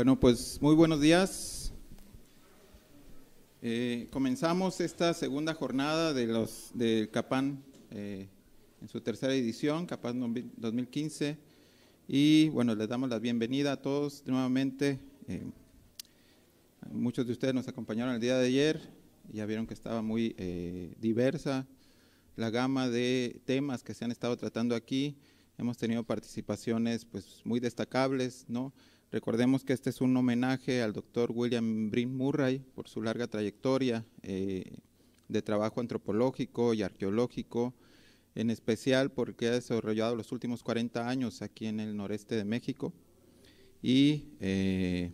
Bueno, pues muy buenos días. Eh, comenzamos esta segunda jornada de los del Capán eh, en su tercera edición, Capán 2015. Y bueno, les damos la bienvenida a todos nuevamente. Eh, muchos de ustedes nos acompañaron el día de ayer. Ya vieron que estaba muy diversa la gama de temas que se han estado tratando aquí. Hemos tenido participaciones pues muy destacables, ¿no? Recordemos que este es un homenaje al doctor William Brin Murray por su larga trayectoria eh, de trabajo antropológico y arqueológico, en especial porque ha desarrollado los últimos 40 años aquí en el noreste de México. Y eh,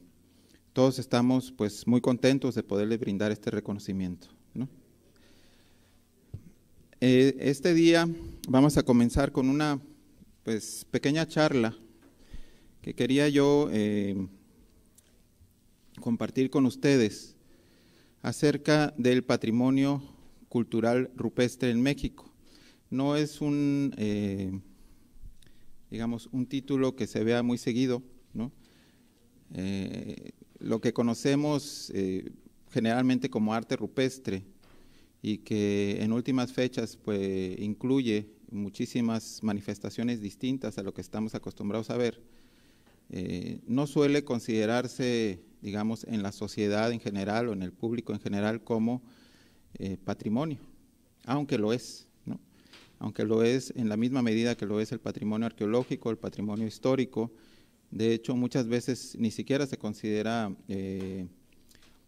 todos estamos pues muy contentos de poderle brindar este reconocimiento. Eh, este día vamos a comenzar con una pues, pequeña charla que quería yo eh, compartir con ustedes acerca del patrimonio cultural rupestre en México. No es un, eh, digamos, un título que se vea muy seguido, ¿no? Eh, lo que conocemos generalmente como arte rupestre y que en últimas fechas pues, incluye muchísimas manifestaciones distintas a lo que estamos acostumbrados a ver, eh, no suele considerarse, digamos, en la sociedad en general o en el público en general como eh, patrimonio, aunque lo es, ¿no? aunque lo es en la misma medida que lo es el patrimonio arqueológico, el patrimonio histórico. De hecho, muchas veces ni siquiera se considera eh,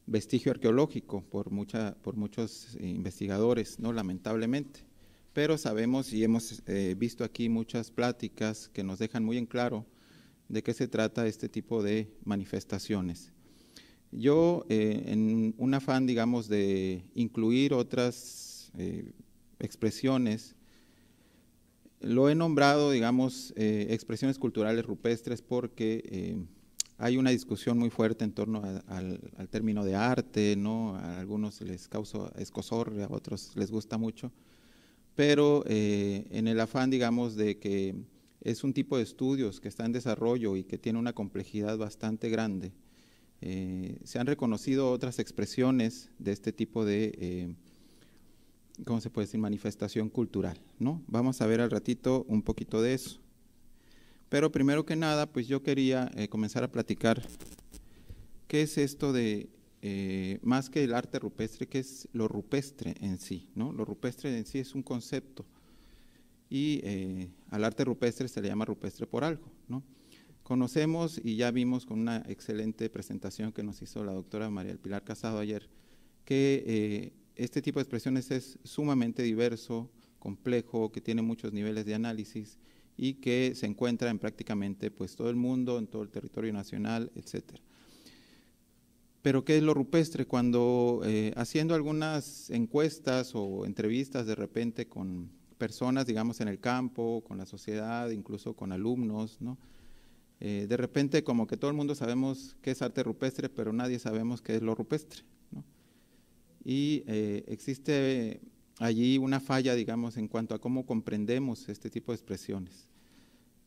vestigio arqueológico por, por muchos investigadores, no lamentablemente. Pero sabemos y hemos visto aquí muchas pláticas que nos dejan muy en claro de qué se trata este tipo de manifestaciones. Yo, eh, en un afán, digamos, de incluir otras eh, expresiones, lo he nombrado, digamos, eh, expresiones culturales rupestres porque hay una discusión muy fuerte en torno al, al, término de arte, ¿no? A algunos les causa escosor, a otros les gusta mucho, pero en el afán, digamos, de que es un tipo de estudios que está en desarrollo y que tiene una complejidad bastante grande. Eh, se han reconocido otras expresiones de este tipo de, eh, ¿cómo se puede decir?, manifestación cultural, ¿no? Vamos a ver al ratito un poquito de eso. Pero primero que nada, pues yo quería eh, comenzar a platicar qué es esto de, más que el arte rupestre, qué es lo rupestre en sí, ¿no? Lo rupestre en sí es un concepto y eh, al arte rupestre se le llama rupestre por algo. ¿no? Conocemos y ya vimos con una excelente presentación que nos hizo la doctora María del Pilar Casado ayer, que eh, este tipo de expresiones es sumamente diverso, complejo, que tiene muchos niveles de análisis y que se encuentra en prácticamente pues, todo el mundo, en todo el territorio nacional, etcétera. Pero ¿qué es lo rupestre? Cuando eh, haciendo algunas encuestas o entrevistas de repente con personas, digamos, en el campo, con la sociedad, incluso con alumnos, ¿no? Eh, de repente como que todo el mundo sabemos qué es arte rupestre, pero nadie sabemos qué es lo rupestre. ¿no? Y eh, existe allí una falla, digamos, en cuanto a cómo comprendemos este tipo de expresiones.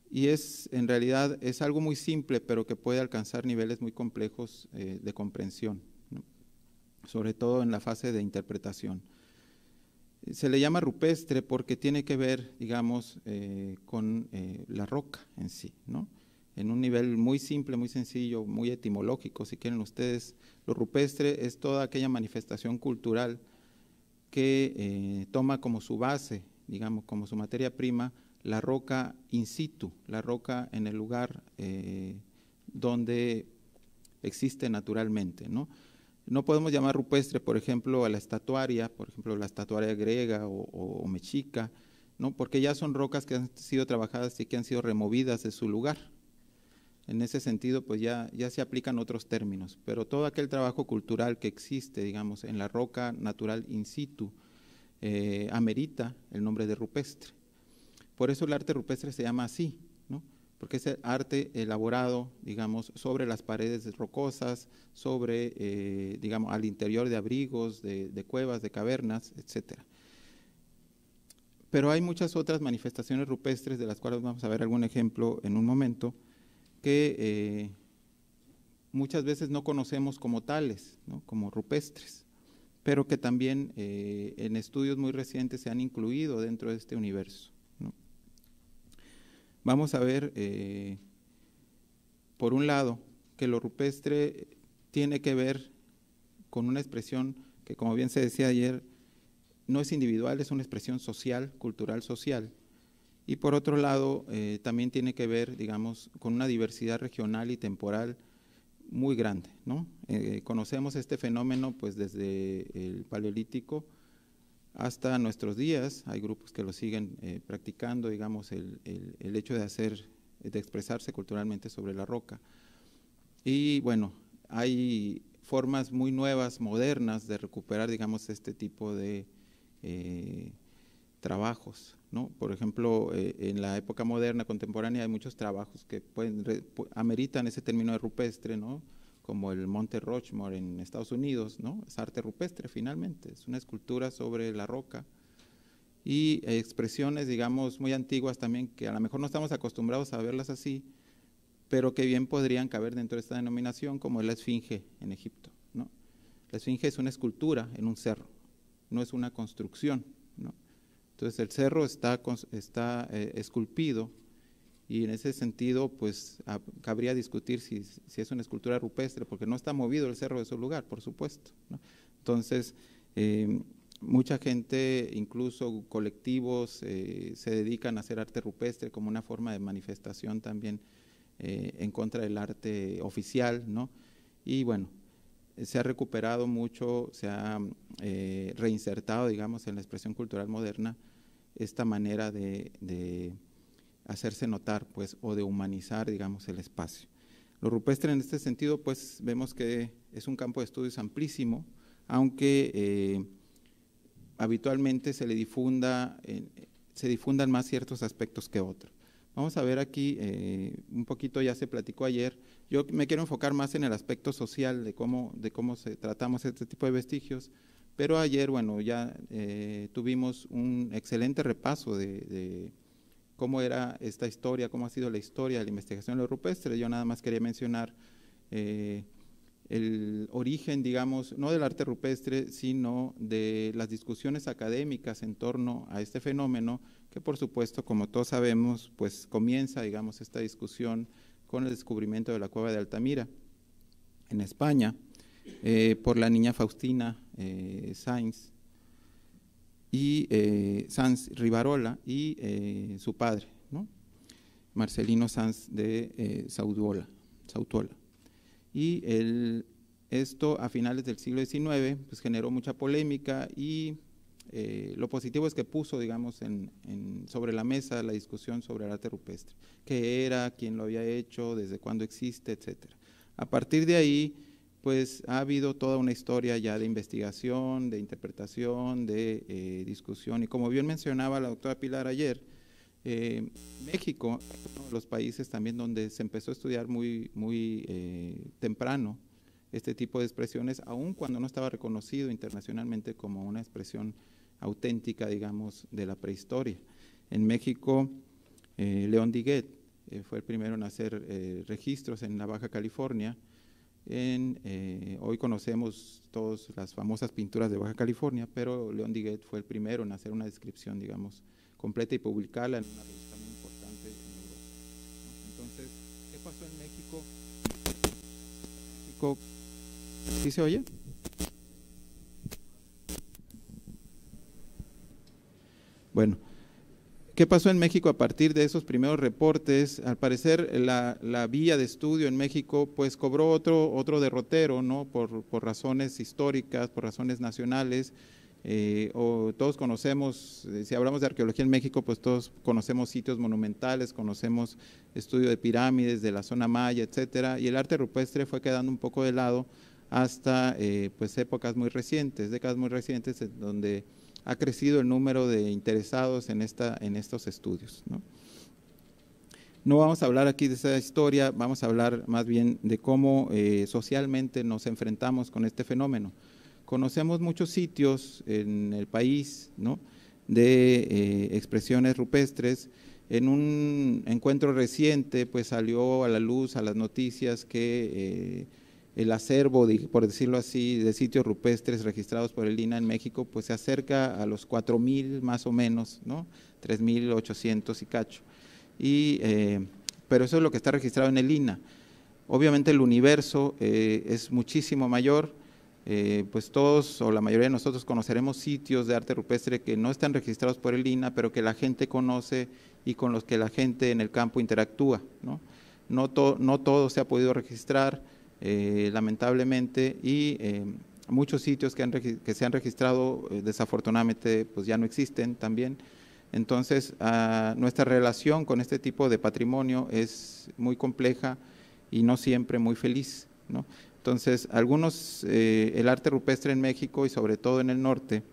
Y es, en realidad, es algo muy simple, pero que puede alcanzar niveles muy complejos eh, de comprensión, sobre todo en la fase de interpretación. Se le llama rupestre porque tiene que ver, digamos, eh, con eh, la roca en sí, ¿no? En un nivel muy simple, muy sencillo, muy etimológico, si quieren ustedes, lo rupestre es toda aquella manifestación cultural que eh, toma como su base, digamos, como su materia prima, la roca in situ, la roca en el lugar donde existe naturalmente, ¿no? No podemos llamar rupestre, por ejemplo, a la estatuaria, por ejemplo, la estatuaria griega o, mexica, ¿no? porque ya son rocas que han sido trabajadas y que han sido removidas de su lugar. En ese sentido, pues ya, ya se aplican otros términos, pero todo aquel trabajo cultural que existe, digamos, en la roca natural in situ, eh, amerita el nombre de rupestre. Por eso el arte rupestre se llama así, porque es arte elaborado, digamos, sobre las paredes rocosas, sobre, eh, digamos, al interior de abrigos, de, cuevas, de cavernas, etc. Pero hay muchas otras manifestaciones rupestres, de las cuales vamos a ver algún ejemplo en un momento, que, eh, muchas veces no conocemos como tales, como rupestres, pero que también eh, en estudios muy recientes se han incluido dentro de este universo. Vamos a ver, eh, por un lado, que lo rupestre tiene que ver con una expresión que, como bien se decía ayer, no es individual, es una expresión social, cultural social. Y por otro lado, eh, también tiene que ver, digamos, con una diversidad regional y temporal muy grande. ¿no? Eh, conocemos este fenómeno pues desde el paleolítico hasta nuestros días. Hay grupos que lo siguen eh, practicando, digamos, el, el, hecho de hacer, de expresarse culturalmente sobre la roca. Y bueno, hay formas muy nuevas, modernas, de recuperar, digamos, este tipo de eh, trabajos. ¿no? Por ejemplo, eh, en la época moderna, contemporánea, hay muchos trabajos que pueden, ameritan ese término de rupestre, ¿no? Como el Monte Rochmore en Estados Unidos, ¿no? es arte rupestre finalmente, es una escultura sobre la roca y expresiones, digamos, muy antiguas también, que a lo mejor no estamos acostumbrados a verlas así, pero que bien podrían caber dentro de esta denominación, como la esfinge en Egipto. ¿no? La esfinge es una escultura en un cerro, no es una construcción. ¿no? Entonces el cerro está, está eh, esculpido y en ese sentido pues cabría discutir si, si, es una escultura rupestre, porque no está movido el cerro de su lugar, por supuesto. ¿no? Entonces, eh, mucha gente, incluso colectivos, eh, se dedican a hacer arte rupestre como una forma de manifestación también en contra del arte oficial, ¿no? Y bueno, se ha recuperado mucho, se ha eh, reinsertado, digamos, en la expresión cultural moderna esta manera de, hacerse notar, pues, o de humanizar, digamos, el espacio. Lo rupestre en este sentido, pues, vemos que es un campo de estudios amplísimo, aunque eh, habitualmente se le difunda, se difundan más ciertos aspectos que otros. Vamos a ver aquí, eh, un poquito ya se platicó ayer, yo me quiero enfocar más en el aspecto social de cómo, de cómo se, tratamos este tipo de vestigios, pero ayer, bueno, ya eh, tuvimos un excelente repaso de, cómo era esta historia, cómo ha sido la historia de la investigación de los rupestres. Yo nada más quería mencionar eh, el origen, digamos, no del arte rupestre, sino de las discusiones académicas en torno a este fenómeno, que por supuesto, como todos sabemos, pues comienza, digamos, esta discusión con el descubrimiento de la cueva de Altamira en España eh, por la niña Faustina eh, Sainz y eh, Sanz Rivarola y su padre, ¿no? Marcelino Sanz de Sauduola, Sautuola. Y el, esto a finales del siglo XIX pues, generó mucha polémica y eh, lo positivo es que puso, digamos, en, sobre la mesa la discusión sobre el arte rupestre, qué era, quién lo había hecho, desde cuándo existe, etcétera. A partir de ahí, pues ha habido toda una historia ya de investigación, de interpretación, de eh, discusión, y como bien mencionaba la doctora Pilar ayer, eh, México, uno de los países también donde se empezó a estudiar muy, muy eh, temprano este tipo de expresiones, aun cuando no estaba reconocido internacionalmente como una expresión auténtica, digamos, de la prehistoria. En México, León Diguet fue el primero en hacer registros en la Baja California. En, hoy conocemos todas las famosas pinturas de Baja California, pero León Diguet fue el primero en hacer una descripción, digamos, completa y publicarla en una revista muy importante en Europa. Entonces, ¿qué pasó en México? México ¿Sí se oye? Bueno, ¿qué pasó en México a partir de esos primeros reportes? Al parecer la, vía de estudio en México pues cobró otro, otro derrotero, ¿no? Por, razones históricas, por razones nacionales, eh, todos conocemos, eh, si hablamos de arqueología en México, pues todos conocemos sitios monumentales, conocemos estudio de pirámides de la zona maya, etcétera, y el arte rupestre fue quedando un poco de lado hasta eh, pues épocas muy recientes, décadas muy recientes, donde ha crecido el número de interesados en, esta, en estos estudios. ¿no? vamos a hablar aquí de esa historia, vamos a hablar más bien de cómo socialmente nos enfrentamos con este fenómeno conocemos muchos sitios en el país ¿no? de eh, expresiones rupestres. En un encuentro reciente, pues salió a la luz, a las noticias, que eh, el acervo, por decirlo así, de sitios rupestres registrados por el INA en México, pues se acerca a los 4.000 más o menos, ¿no? 3.800 y cacho. Y, eh, pero eso es lo que está registrado en el INA. Obviamente el universo eh, es muchísimo mayor, eh, pues todos o la mayoría de nosotros conoceremos sitios de arte rupestre que no están registrados por el INA, pero que la gente conoce y con los que la gente en el campo interactúa. No, no, no todo se ha podido registrar, eh, lamentablemente, y eh, muchos sitios que, se han registrado eh, desafortunadamente pues ya no existen también. Entonces, ah, nuestra relación con este tipo de patrimonio es muy compleja y no siempre muy feliz. ¿no? Entonces, algunos, el arte rupestre en México y sobre todo en el norte,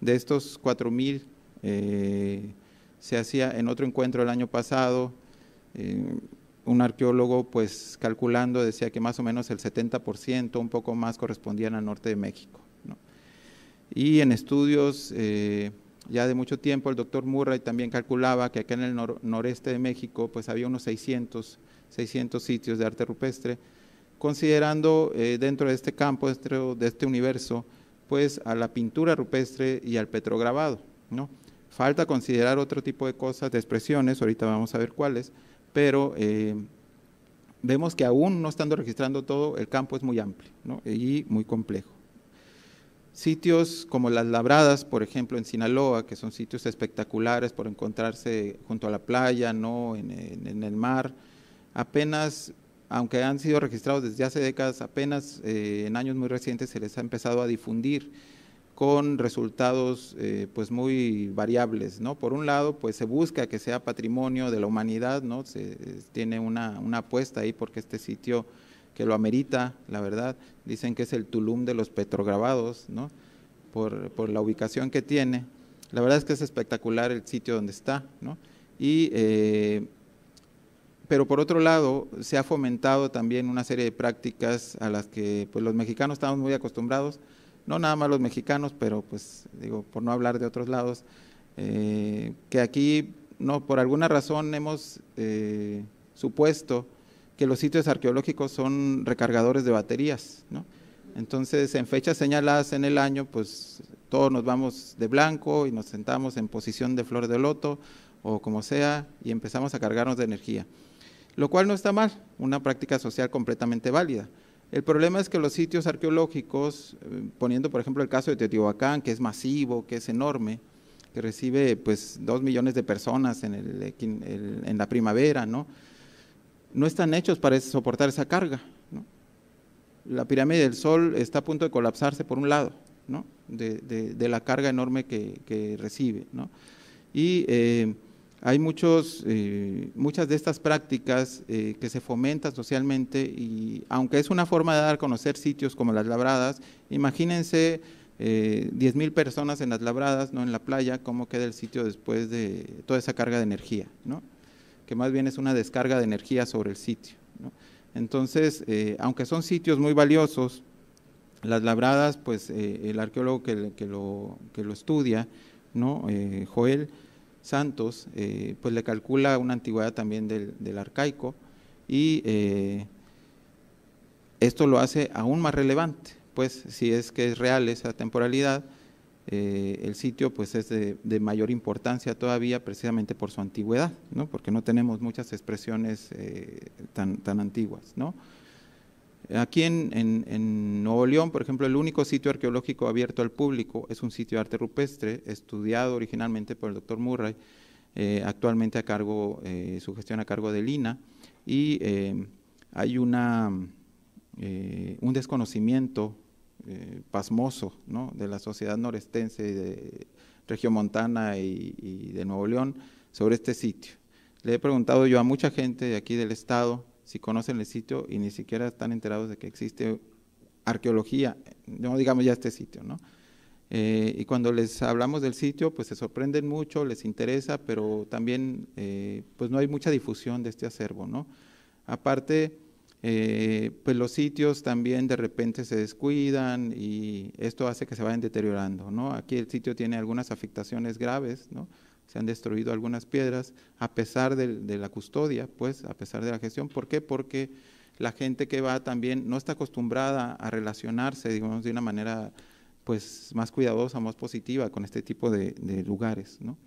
de estos 4.000, se hacía en otro encuentro el año pasado, un arqueólogo, pues calculando, decía que más o menos el 70%, un poco más, correspondían al norte de México. Y en estudios eh, ya de mucho tiempo, el doctor Murray también calculaba que acá en el noreste de México, pues había unos 600, 600 sitios de arte rupestre, considerando eh, dentro de este campo, dentro de este universo, pues a la pintura rupestre y al petrograbado. ¿no? Falta considerar otro tipo de cosas, de expresiones, ahorita vamos a ver cuáles, pero eh, vemos que aún no estando registrando todo, el campo es muy amplio y muy complejo. Sitios como las labradas, por ejemplo, en Sinaloa, que son sitios espectaculares por encontrarse junto a la playa, ¿no? en, el mar, apenas, aunque han sido registrados desde hace décadas, apenas eh, en años muy recientes se les ha empezado a difundir con resultados eh, pues muy variables, ¿no? Por un lado, pues se busca que sea patrimonio de la humanidad, ¿no? Se tiene una, apuesta ahí porque este sitio que lo amerita, la verdad, dicen que es el Tulum de los petrograbados, ¿no? Por, la ubicación que tiene. La verdad es que es espectacular el sitio donde está, ¿no? Y, eh, pero por otro lado, se ha fomentado también una serie de prácticas a las que pues, los mexicanos estamos muy acostumbrados, no nada más los mexicanos, pero pues digo, por no hablar de otros lados, eh, que aquí no por alguna razón hemos eh, supuesto que los sitios arqueológicos son recargadores de baterías, ¿no? Entonces, en fechas señaladas en el año, pues todos nos vamos de blanco y nos sentamos en posición de flor de loto o como sea y empezamos a cargarnos de energía. Lo cual no está mal, una práctica social completamente válida. El problema es que los sitios arqueológicos, eh, poniendo por ejemplo el caso de Teotihuacán, que es masivo, que es enorme, que recibe pues dos millones de personas en, en la primavera, ¿no? no están hechos para soportar esa carga. La pirámide del Sol está a punto de colapsarse por un lado, ¿no? de, la carga enorme que, recibe. ¿no? Y eh, hay muchos, eh, muchas de estas prácticas eh, que se fomentan socialmente y aunque es una forma de dar a conocer sitios como las labradas, imagínense eh, 10.000 personas en las labradas, no en la playa, cómo queda el sitio después de toda esa carga de energía, ¿no? que más bien es una descarga de energía sobre el sitio. Entonces, eh, aunque son sitios muy valiosos, las labradas, pues el arqueólogo que, que, lo, que lo estudia, ¿no? Joel, Santos, eh, pues le calcula una antigüedad también del, arcaico y eh, esto lo hace aún más relevante, pues si es que es real esa temporalidad, eh, el sitio pues es de, mayor importancia todavía precisamente por su antigüedad, ¿no? porque no tenemos muchas expresiones tan, tan antiguas. ¿no? Aquí en, Nuevo León, por ejemplo, el único sitio arqueológico abierto al público es un sitio de arte rupestre, estudiado originalmente por el doctor Murray, eh, actualmente a cargo, eh, su gestión a cargo de Lina, y eh, hay una, un desconocimiento pasmoso de la sociedad norestense de Regiomontana y, y de Nuevo León sobre este sitio. Le he preguntado yo a mucha gente de aquí del estado si conocen el sitio y ni siquiera están enterados de que existe arqueología, no digamos ya este sitio, ¿no? Eh, y cuando les hablamos del sitio, pues se sorprenden mucho, les interesa, pero también eh, pues no hay mucha difusión de este acervo, ¿no? Aparte, eh, pues los sitios también de repente se descuidan y esto hace que se vayan deteriorando, ¿no? Aquí el sitio tiene algunas afectaciones graves, ¿no? Se han destruido algunas piedras, a pesar de, la custodia, pues, a pesar de la gestión. ¿Por qué? Porque la gente que va también no está acostumbrada a relacionarse, digamos, de una manera pues más cuidadosa, más positiva con este tipo de, lugares, ¿no?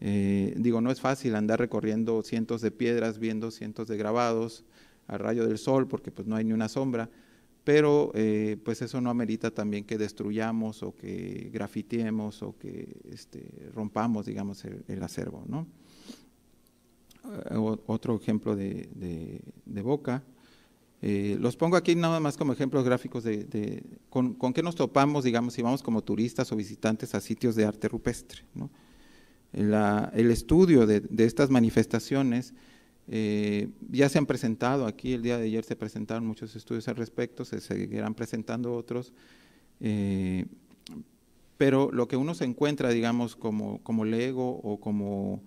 Eh, digo, no es fácil andar recorriendo cientos de piedras, viendo cientos de grabados al rayo del sol, porque pues no hay ni una sombra, pero eh, pues eso no amerita también que destruyamos o que grafiteemos o que este, rompamos, digamos, el, acervo, ¿no? Eh, otro ejemplo de, boca. Eh, los pongo aquí nada más como ejemplos gráficos de, con, qué nos topamos, digamos, si vamos como turistas o visitantes a sitios de arte rupestre. ¿no? el estudio de, estas manifestaciones eh, ya se han presentado aquí, el día de ayer se presentaron muchos estudios al respecto, se seguirán presentando otros, eh, pero lo que uno se encuentra, digamos, como, como lego o como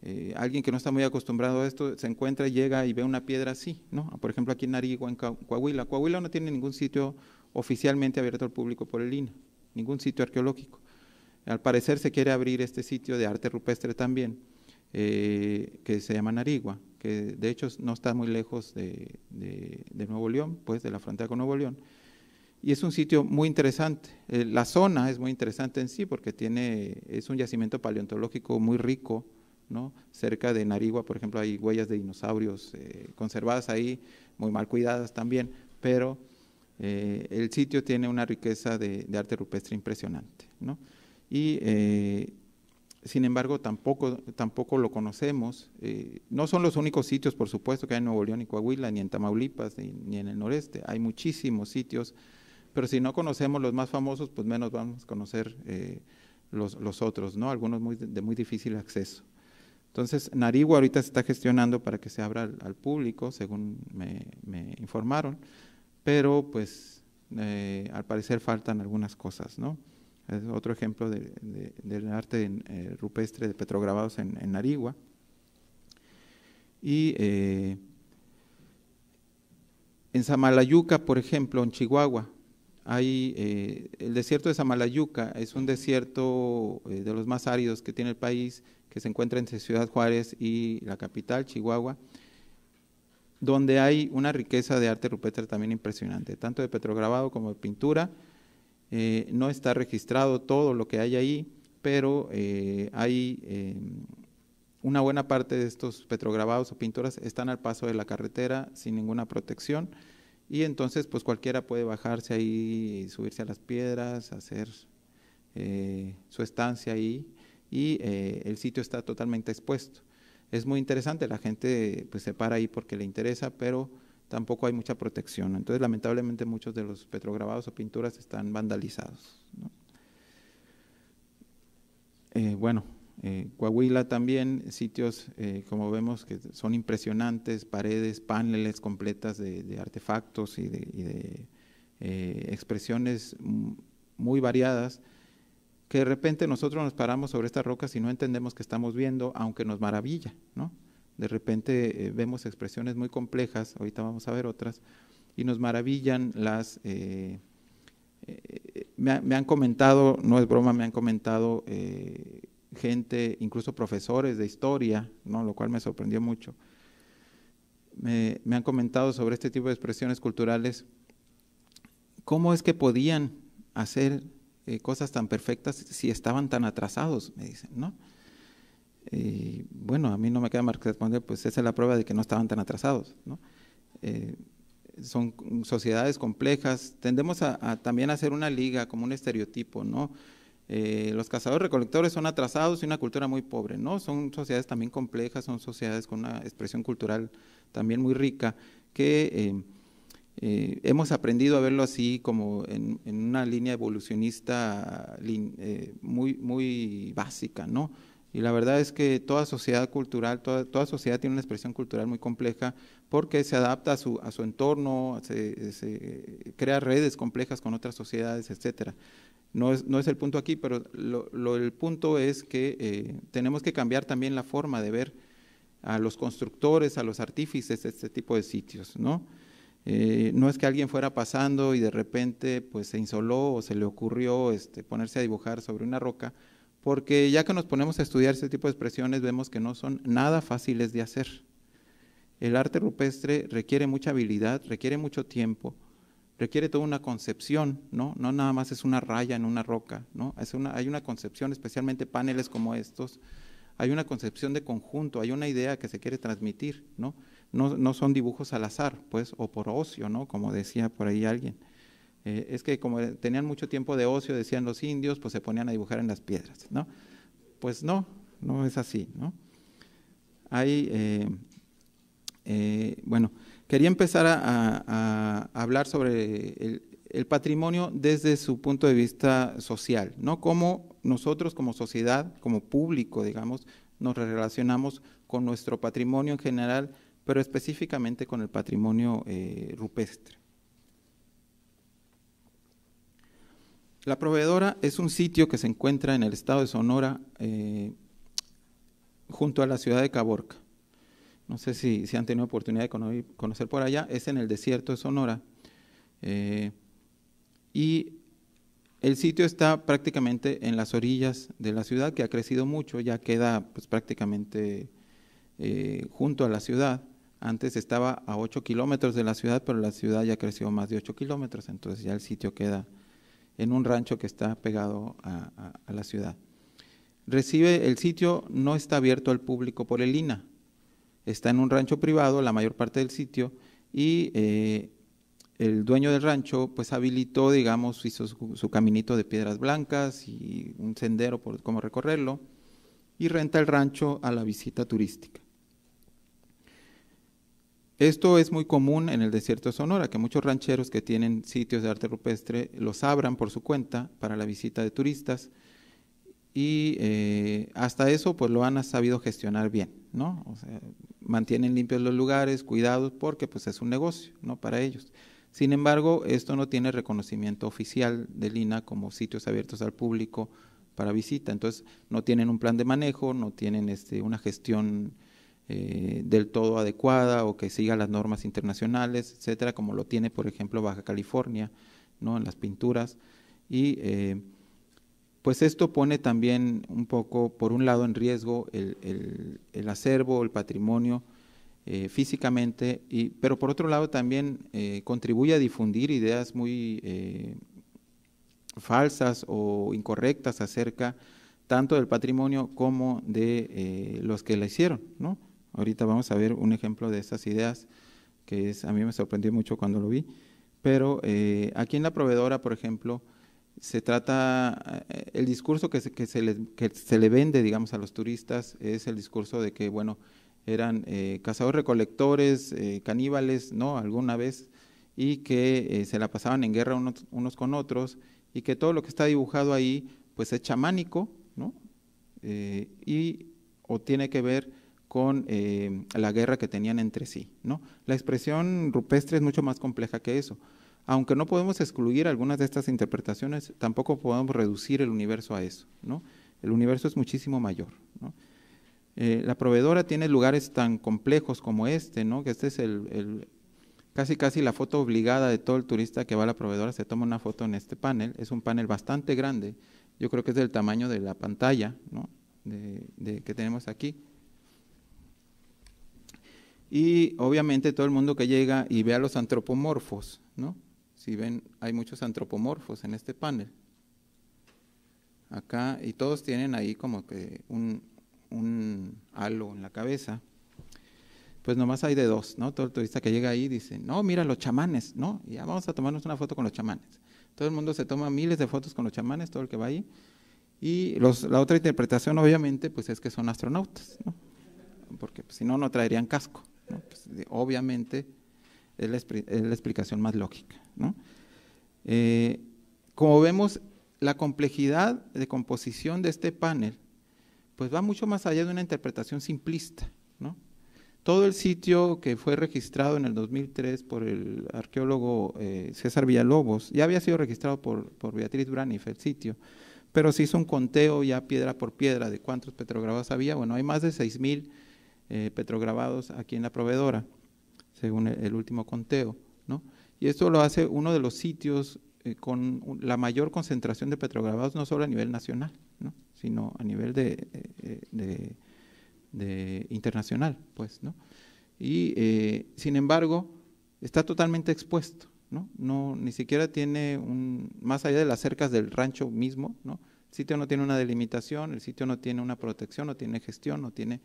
eh, alguien que no está muy acostumbrado a esto, se encuentra, llega y ve una piedra así, ¿no? Por ejemplo, aquí en Narigua, en Coahuila. Coahuila no tiene ningún sitio oficialmente abierto al público por el INE, ningún sitio arqueológico. Al parecer se quiere abrir este sitio de arte rupestre también, que se llama Narigua que de hecho no está muy lejos de, Nuevo León, pues de la frontera con Nuevo León. Y es un sitio muy interesante. Eh, la zona es muy interesante en sí porque tiene, es un yacimiento paleontológico muy rico, ¿no? Cerca de Narigua, por ejemplo, hay huellas de dinosaurios eh, conservadas ahí, muy mal cuidadas también, pero eh, el sitio tiene una riqueza de, arte rupestre impresionante, ¿no? Y sin embargo tampoco, tampoco lo conocemos. Eh, no son los únicos sitios, por supuesto, que hay en Nuevo León y Coahuila, ni en Tamaulipas, ni, en el noreste. Hay muchísimos sitios, pero si no conocemos los más famosos, pues menos vamos a conocer eh, los, otros, ¿no? Algunos muy, de muy difícil acceso. Entonces, Narigua ahorita se está gestionando para que se abra al, público, según me, informaron, pero pues eh, al parecer faltan algunas cosas, ¿no? Es otro ejemplo del arte eh, rupestre de petrograbados en, en Narigua. Y eh, en Samalayuca, por ejemplo, en Chihuahua, hay eh, el desierto de Samalayuca, es un desierto de los más áridos que tiene el país, que se encuentra entre Ciudad Juárez y la capital, Chihuahua, donde hay una riqueza de arte rupestre también impresionante, tanto de petrograbado como de pintura, eh, no está registrado todo lo que hay ahí, pero eh, hay eh, una buena parte de estos petrograbados o pinturas están al paso de la carretera sin ninguna protección y entonces pues cualquiera puede bajarse ahí, subirse a las piedras, hacer su estancia ahí y el sitio está totalmente expuesto. Es muy interesante, la gente pues se para ahí porque le interesa, pero tampoco hay mucha protección. Entonces, lamentablemente, muchos de los petrograbados o pinturas están vandalizados. Eh, bueno, eh, Coahuila también, sitios, eh, como vemos, que son impresionantes, paredes, paneles completas de, artefactos y de, expresiones muy variadas, que de repente nosotros nos paramos sobre estas rocas y no entendemos que estamos viendo, aunque nos maravilla, ¿no? De repente eh, vemos expresiones muy complejas, ahorita vamos a ver otras, y nos maravillan las... Eh, eh, me, han comentado, no es broma, me han comentado gente, incluso profesores de historia, ¿no? lo cual me sorprendió mucho, me, me han comentado sobre este tipo de expresiones culturales, cómo es que podían hacer cosas tan perfectas si estaban tan atrasados, me dicen, ¿no? Y bueno, a mí no me queda más que responder, pues esa es la prueba de que no estaban tan atrasados. ¿no? Eh, son sociedades complejas, tendemos a, también a hacer una liga como un estereotipo, ¿no? Eh, los cazadores recolectores son atrasados y una cultura muy pobre, ¿no? Son sociedades también complejas, son sociedades con una expresión cultural también muy rica, que eh, hemos aprendido a verlo así como en, una línea evolucionista muy, muy básica, ¿no? Y la verdad es que toda sociedad cultural, toda, toda sociedad tiene una expresión cultural muy compleja porque se adapta a su, a su entorno, se, crea redes complejas con otras sociedades, etcétera. No es, no es el punto aquí, pero lo, el punto es que eh, tenemos que cambiar también la forma de ver a los constructores, a los artífices de este tipo de sitios, ¿no? Eh, no es que alguien fuera pasando y de repente pues se insoló o se le ocurrió este, ponerse a dibujar sobre una roca, porque ya que nos ponemos a estudiar este tipo de expresiones vemos que no son nada fáciles de hacer. el arte rupestre requiere mucha habilidad, requiere mucho tiempo, requiere toda una concepción, ¿no? No nada más es una raya en una roca, ¿no? Hay una concepción, especialmente paneles como estos, hay una concepción de conjunto, hay una idea que se quiere transmitir, ¿no? No, no son dibujos al azar, pues, o por ocio, ¿no? Como decía por ahí alguien. Eh, es que como tenían mucho tiempo de ocio, decían los indios, pues se ponían a dibujar en las piedras, ¿no? Pues no, no es así, ¿no? Hay, eh, eh, bueno, quería empezar a, hablar sobre el, patrimonio desde su punto de vista social, ¿no? Cómo nosotros como sociedad, como público, digamos, nos relacionamos con nuestro patrimonio en general, pero específicamente con el patrimonio rupestre. La proveedora es un sitio que se encuentra en el estado de Sonora, eh, junto a la ciudad de Caborca. No sé si, han tenido oportunidad de conocer por allá, es en el desierto de Sonora. Eh, y el sitio está prácticamente en las orillas de la ciudad, que ha crecido mucho, ya queda pues, prácticamente eh, junto a la ciudad. Antes estaba a 8 kilómetros de la ciudad, pero la ciudad ya creció más de 8 kilómetros, entonces ya el sitio queda en un rancho que está pegado a, la ciudad. Recibe, el sitio no está abierto al público por el INA, está en un rancho privado la mayor parte del sitio y eh, el dueño del rancho pues habilitó, digamos, hizo su, caminito de piedras blancas y un sendero por cómo recorrerlo y renta el rancho a la visita turística. Esto es muy común en el desierto de Sonora, que muchos rancheros que tienen sitios de arte rupestre los abran por su cuenta para la visita de turistas y eh, hasta eso pues lo han sabido gestionar bien, ¿no? O sea, mantienen limpios los lugares, cuidados, porque pues es un negocio, ¿no? Para ellos. Sin embargo, esto no tiene reconocimiento oficial del INA como sitios abiertos al público para visita, entonces no tienen un plan de manejo, no tienen este, una gestión eh, del todo adecuada o que siga las normas internacionales, etcétera, como lo tiene, por ejemplo, Baja California, ¿no? en las pinturas. Y eh, pues esto pone también un poco, por un lado, en riesgo el, el, acervo, el patrimonio eh, físicamente, y, pero por otro lado también contribuye a difundir ideas muy falsas o incorrectas acerca tanto del patrimonio como de los que la hicieron, ¿no? Ahorita vamos a ver un ejemplo de esas ideas que a mí me sorprendió mucho cuando lo vi. Pero eh, aquí en la proveedora, por ejemplo, se trata, eh, el discurso que se, que se, le, que se le vende, digamos, a los turistas es el discurso de que, bueno, eran eh, cazadores recolectores, caníbales, ¿no? Alguna vez, y que se la pasaban en guerra unos, unos, con otros, y que todo lo que está dibujado ahí, pues es chamánico, ¿no? y o tiene que ver con eh, la guerra que tenían entre sí. ¿no? La expresión rupestre es mucho más compleja que eso. Aunque no podemos excluir algunas de estas interpretaciones, tampoco podemos reducir el universo a eso. ¿no? El universo es muchísimo mayor. Eh, la proveedora tiene lugares tan complejos como este, ¿no? que este es el, casi casi la foto obligada de todo el turista que va a la proveedora, se toma una foto en este panel. Es un panel bastante grande, yo creo que es del tamaño de la pantalla ¿no? de, que tenemos aquí. Y obviamente todo el mundo que llega y ve a los antropomorfos, ¿no? Si ven, hay muchos antropomorfos en este panel. Acá, y todos tienen ahí como que un, un halo en la cabeza. Pues nomás hay de dos, ¿no? Todo el turista que llega ahí dice, no, mira los chamanes, ¿no? ya vamos a tomarnos una foto con los chamanes. Todo el mundo se toma miles de fotos con los chamanes, todo el que va ahí. Y los, la otra interpretación, obviamente, pues es que son astronautas, ¿no? Porque pues, si no, no traerían casco. Obviamente es la, explicación más lógica. Eh, como vemos, la complejidad de composición de este panel pues va mucho más allá de una interpretación simplista. Todo el sitio que fue registrado en el 2003 por el arqueólogo eh, César Villalobos, ya había sido registrado por, por Beatriz Braniff el sitio, pero se hizo un conteo ya piedra por piedra de cuántos petrograbados había. Bueno, hay más de 6.000 eh, petrograbados aquí en la proveedora, según el, último conteo. ¿no? Y esto lo hace uno de los sitios eh, con la mayor concentración de petrograbados, no solo a nivel nacional, ¿no? sino a nivel de, eh, de, internacional. Pues, ¿no? y sin embargo está totalmente expuesto, ¿no? ¿no? Ni siquiera tiene un, más allá de las cercas del rancho mismo, ¿no? El sitio no tiene una delimitación, el sitio no tiene una protección, no tiene gestión, no tiene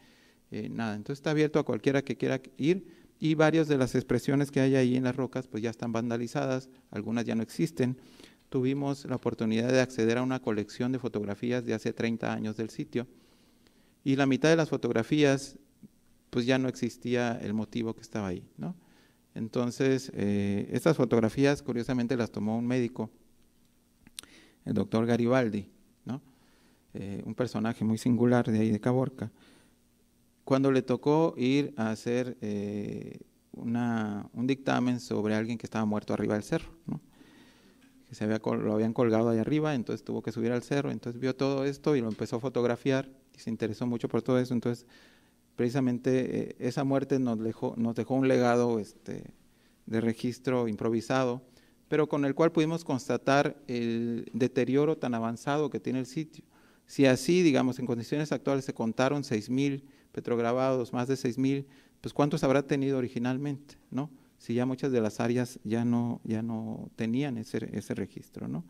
eh, nada. Entonces está abierto a cualquiera que quiera ir y varias de las expresiones que hay ahí en las rocas pues ya están vandalizadas, algunas ya no existen. Tuvimos la oportunidad de acceder a una colección de fotografías de hace 30 años del sitio y la mitad de las fotografías pues ya no existía el motivo que estaba ahí, ¿no? Entonces, eh, estas fotografías curiosamente las tomó un médico, el doctor Garibaldi, ¿no? Eh, un personaje muy singular de ahí de Caborca, cuando le tocó ir a hacer eh, un dictamen sobre alguien que estaba muerto arriba del cerro, ¿no? que se había, lo habían colgado ahí arriba, entonces tuvo que subir al cerro, entonces vio todo esto y lo empezó a fotografiar y se interesó mucho por todo eso, entonces precisamente eh, esa muerte nos dejó, nos dejó un legado este, de registro improvisado, pero con el cual pudimos constatar el deterioro tan avanzado que tiene el sitio. Si así, digamos, en condiciones actuales se contaron 6.000 petrograbados, más de 6.000, pues ¿cuántos habrá tenido originalmente? ¿no? Si ya muchas de las áreas ya no, ya no tenían ese, ese registro. ¿no?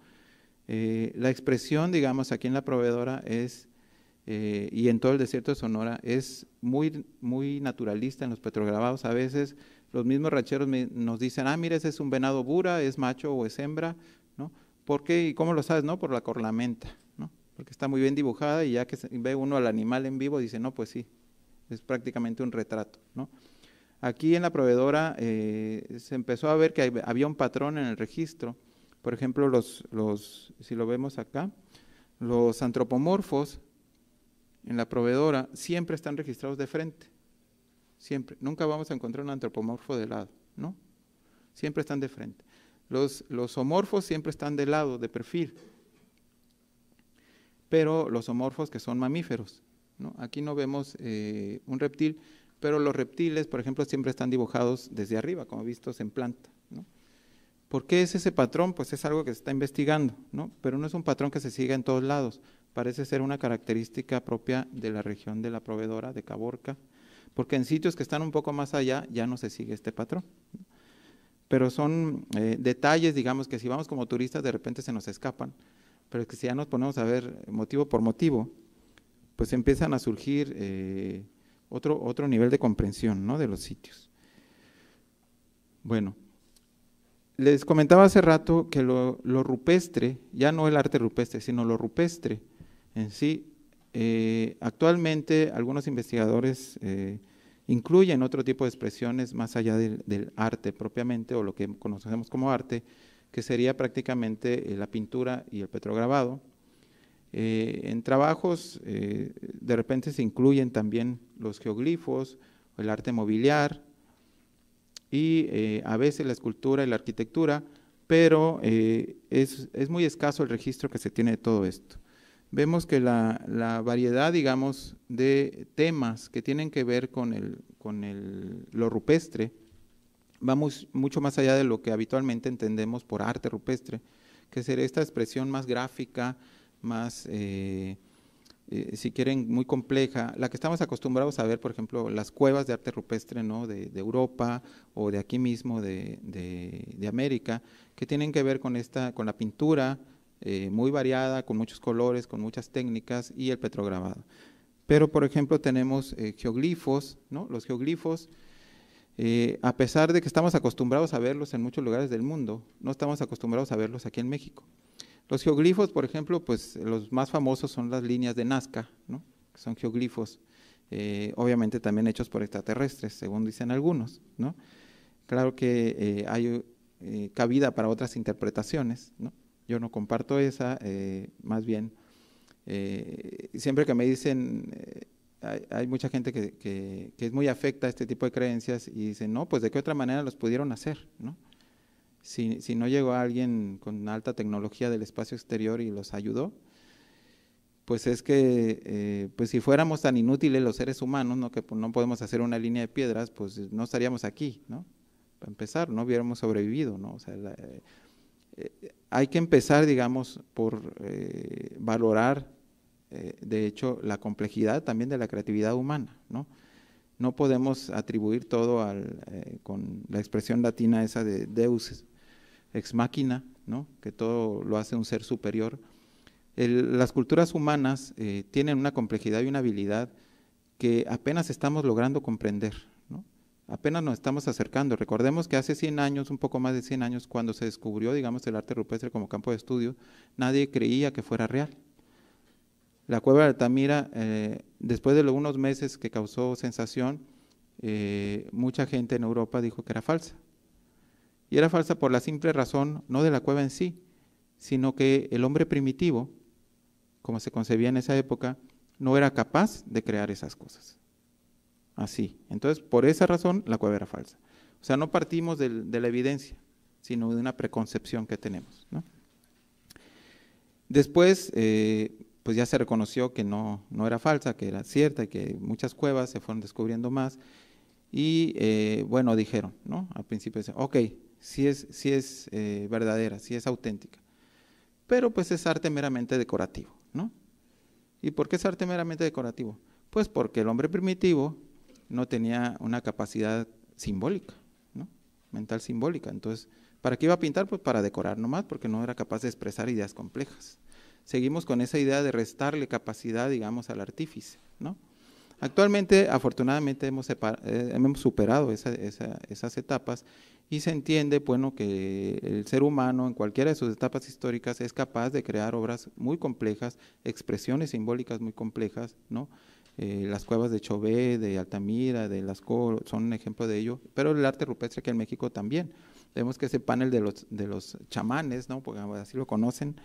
Eh, la expresión, digamos, aquí en la proveedora es eh, y en todo el desierto de Sonora es muy, muy naturalista en los petrograbados. A veces los mismos rancheros nos dicen, ah, mire, ese es un venado bura, es macho o es hembra, ¿no? ¿Por qué? ¿Y cómo lo sabes? No, por la corlamenta, ¿no? Porque está muy bien dibujada y ya que ve uno al animal en vivo, dice, no, pues sí, es prácticamente un retrato, ¿no? Aquí en la proveedora eh, se empezó a ver que había un patrón en el registro. Por ejemplo, los, los, si lo vemos acá, los antropomorfos en la proveedora siempre están registrados de frente. Siempre. Nunca vamos a encontrar un antropomorfo de lado, ¿no? Siempre están de frente. Los, los homorfos siempre están de lado, de perfil. Pero los homorfos que son mamíferos, ¿no? Aquí no vemos eh, un reptil, pero los reptiles, por ejemplo, siempre están dibujados desde arriba, como vistos en planta, ¿no? ¿Por qué es ese patrón? Pues es algo que se está investigando, ¿no? Pero no es un patrón que se siga en todos lados parece ser una característica propia de la región de la proveedora de Caborca, porque en sitios que están un poco más allá ya no se sigue este patrón. Pero son eh, detalles, digamos, que si vamos como turistas de repente se nos escapan, pero es que si ya nos ponemos a ver motivo por motivo, pues empiezan a surgir eh, otro, otro nivel de comprensión ¿no? de los sitios. Bueno, les comentaba hace rato que lo, lo, rupestre, ya no el arte rupestre, sino lo rupestre, en sí. Eh, actualmente algunos investigadores eh, incluyen otro tipo de expresiones más allá del, arte propiamente o lo que conocemos como arte, que sería prácticamente la pintura y el petrograbado. En trabajos de repente se incluyen también los geoglifos, el arte mobiliar y a veces la escultura y la arquitectura, pero es, muy escaso el registro que se tiene de todo esto. Vemos que la, variedad, digamos, de temas que tienen que ver con el, lo rupestre va mucho más allá de lo que habitualmente entendemos por arte rupestre, que sería esta expresión más gráfica, más, eh, eh, si quieren, muy compleja, la que estamos acostumbrados a ver, por ejemplo, las cuevas de arte rupestre ¿no? de, Europa o de aquí mismo de, de, América, que tienen que ver con, esta, con la pintura, eh, muy variada, con muchos colores, con muchas técnicas y el petrograbado. Pero, por ejemplo, tenemos geoglifos, ¿no? Los geoglifos, a pesar de que estamos acostumbrados a verlos en muchos lugares del mundo, no estamos acostumbrados a verlos aquí en México. Los geoglifos, por ejemplo, pues los más famosos son las líneas de Nazca, ¿no? que son geoglifos, obviamente también hechos por extraterrestres, según dicen algunos. ¿no? Claro que hay cabida para otras interpretaciones, ¿no? Yo no comparto esa, eh, más bien, eh, siempre que me dicen, eh, hay, mucha gente que, es muy afecta a este tipo de creencias y dicen, no, pues de qué otra manera los pudieron hacer, ¿no? Si, si no llegó alguien con alta tecnología del espacio exterior y los ayudó, pues es que pues si fuéramos tan inútiles los seres humanos, ¿no? que no podemos hacer una línea de piedras, pues no estaríamos aquí, ¿no? Para empezar, no hubiéramos sobrevivido, ¿no? O sea, hay que empezar, digamos, por eh, valorar, eh, de hecho, la complejidad también de la creatividad humana, ¿no? no podemos atribuir todo al, eh, con la expresión latina esa de Deus ex machina, ¿no? que todo lo hace un ser superior. las culturas humanas eh, tienen una complejidad y una habilidad que apenas estamos logrando comprender, apenas nos estamos acercando. Recordemos que hace 100 años, un poco más de 100 años, cuando se descubrió, digamos, el arte rupestre como campo de estudio, nadie creía que fuera real. La cueva de Altamira, eh, después de unos meses que causó sensación, eh, mucha gente en Europa dijo que era falsa. Y era falsa por la simple razón, no de la cueva en sí, sino que el hombre primitivo, como se concebía en esa época, no era capaz de crear esas cosas. Así. Entonces, por esa razón, la cueva era falsa. O sea, no partimos de, la evidencia, sino de una preconcepción que tenemos. Después, eh, pues ya se reconoció que no, no era falsa, que era cierta y que muchas cuevas se fueron descubriendo más. Y eh, bueno, dijeron, ¿no? Al principio ok, si es, si es eh, verdadera, si es auténtica. Pero pues es arte meramente decorativo, ¿no? ¿Y por qué es arte meramente decorativo? Pues porque el hombre primitivo no tenía una capacidad simbólica, ¿no? Mental simbólica. Entonces, ¿para qué iba a pintar? Pues para decorar nomás, porque no era capaz de expresar ideas complejas seguimos con esa idea de restarle capacidad, digamos, al artífice, ¿no? Actualmente, afortunadamente, hemos, eh, hemos superado esas etapas y se entiende, bueno, que el ser humano en cualquiera de sus etapas históricas es capaz de crear obras muy complejas, expresiones simbólicas muy complejas, ¿no? Eh, las cuevas de Chauvet, de Altamira, de Lascaux son un ejemplo de ello, pero el arte rupestre aquí en México también. Vemos que ese panel de los, de los chamanes, ¿no? porque así lo conocen,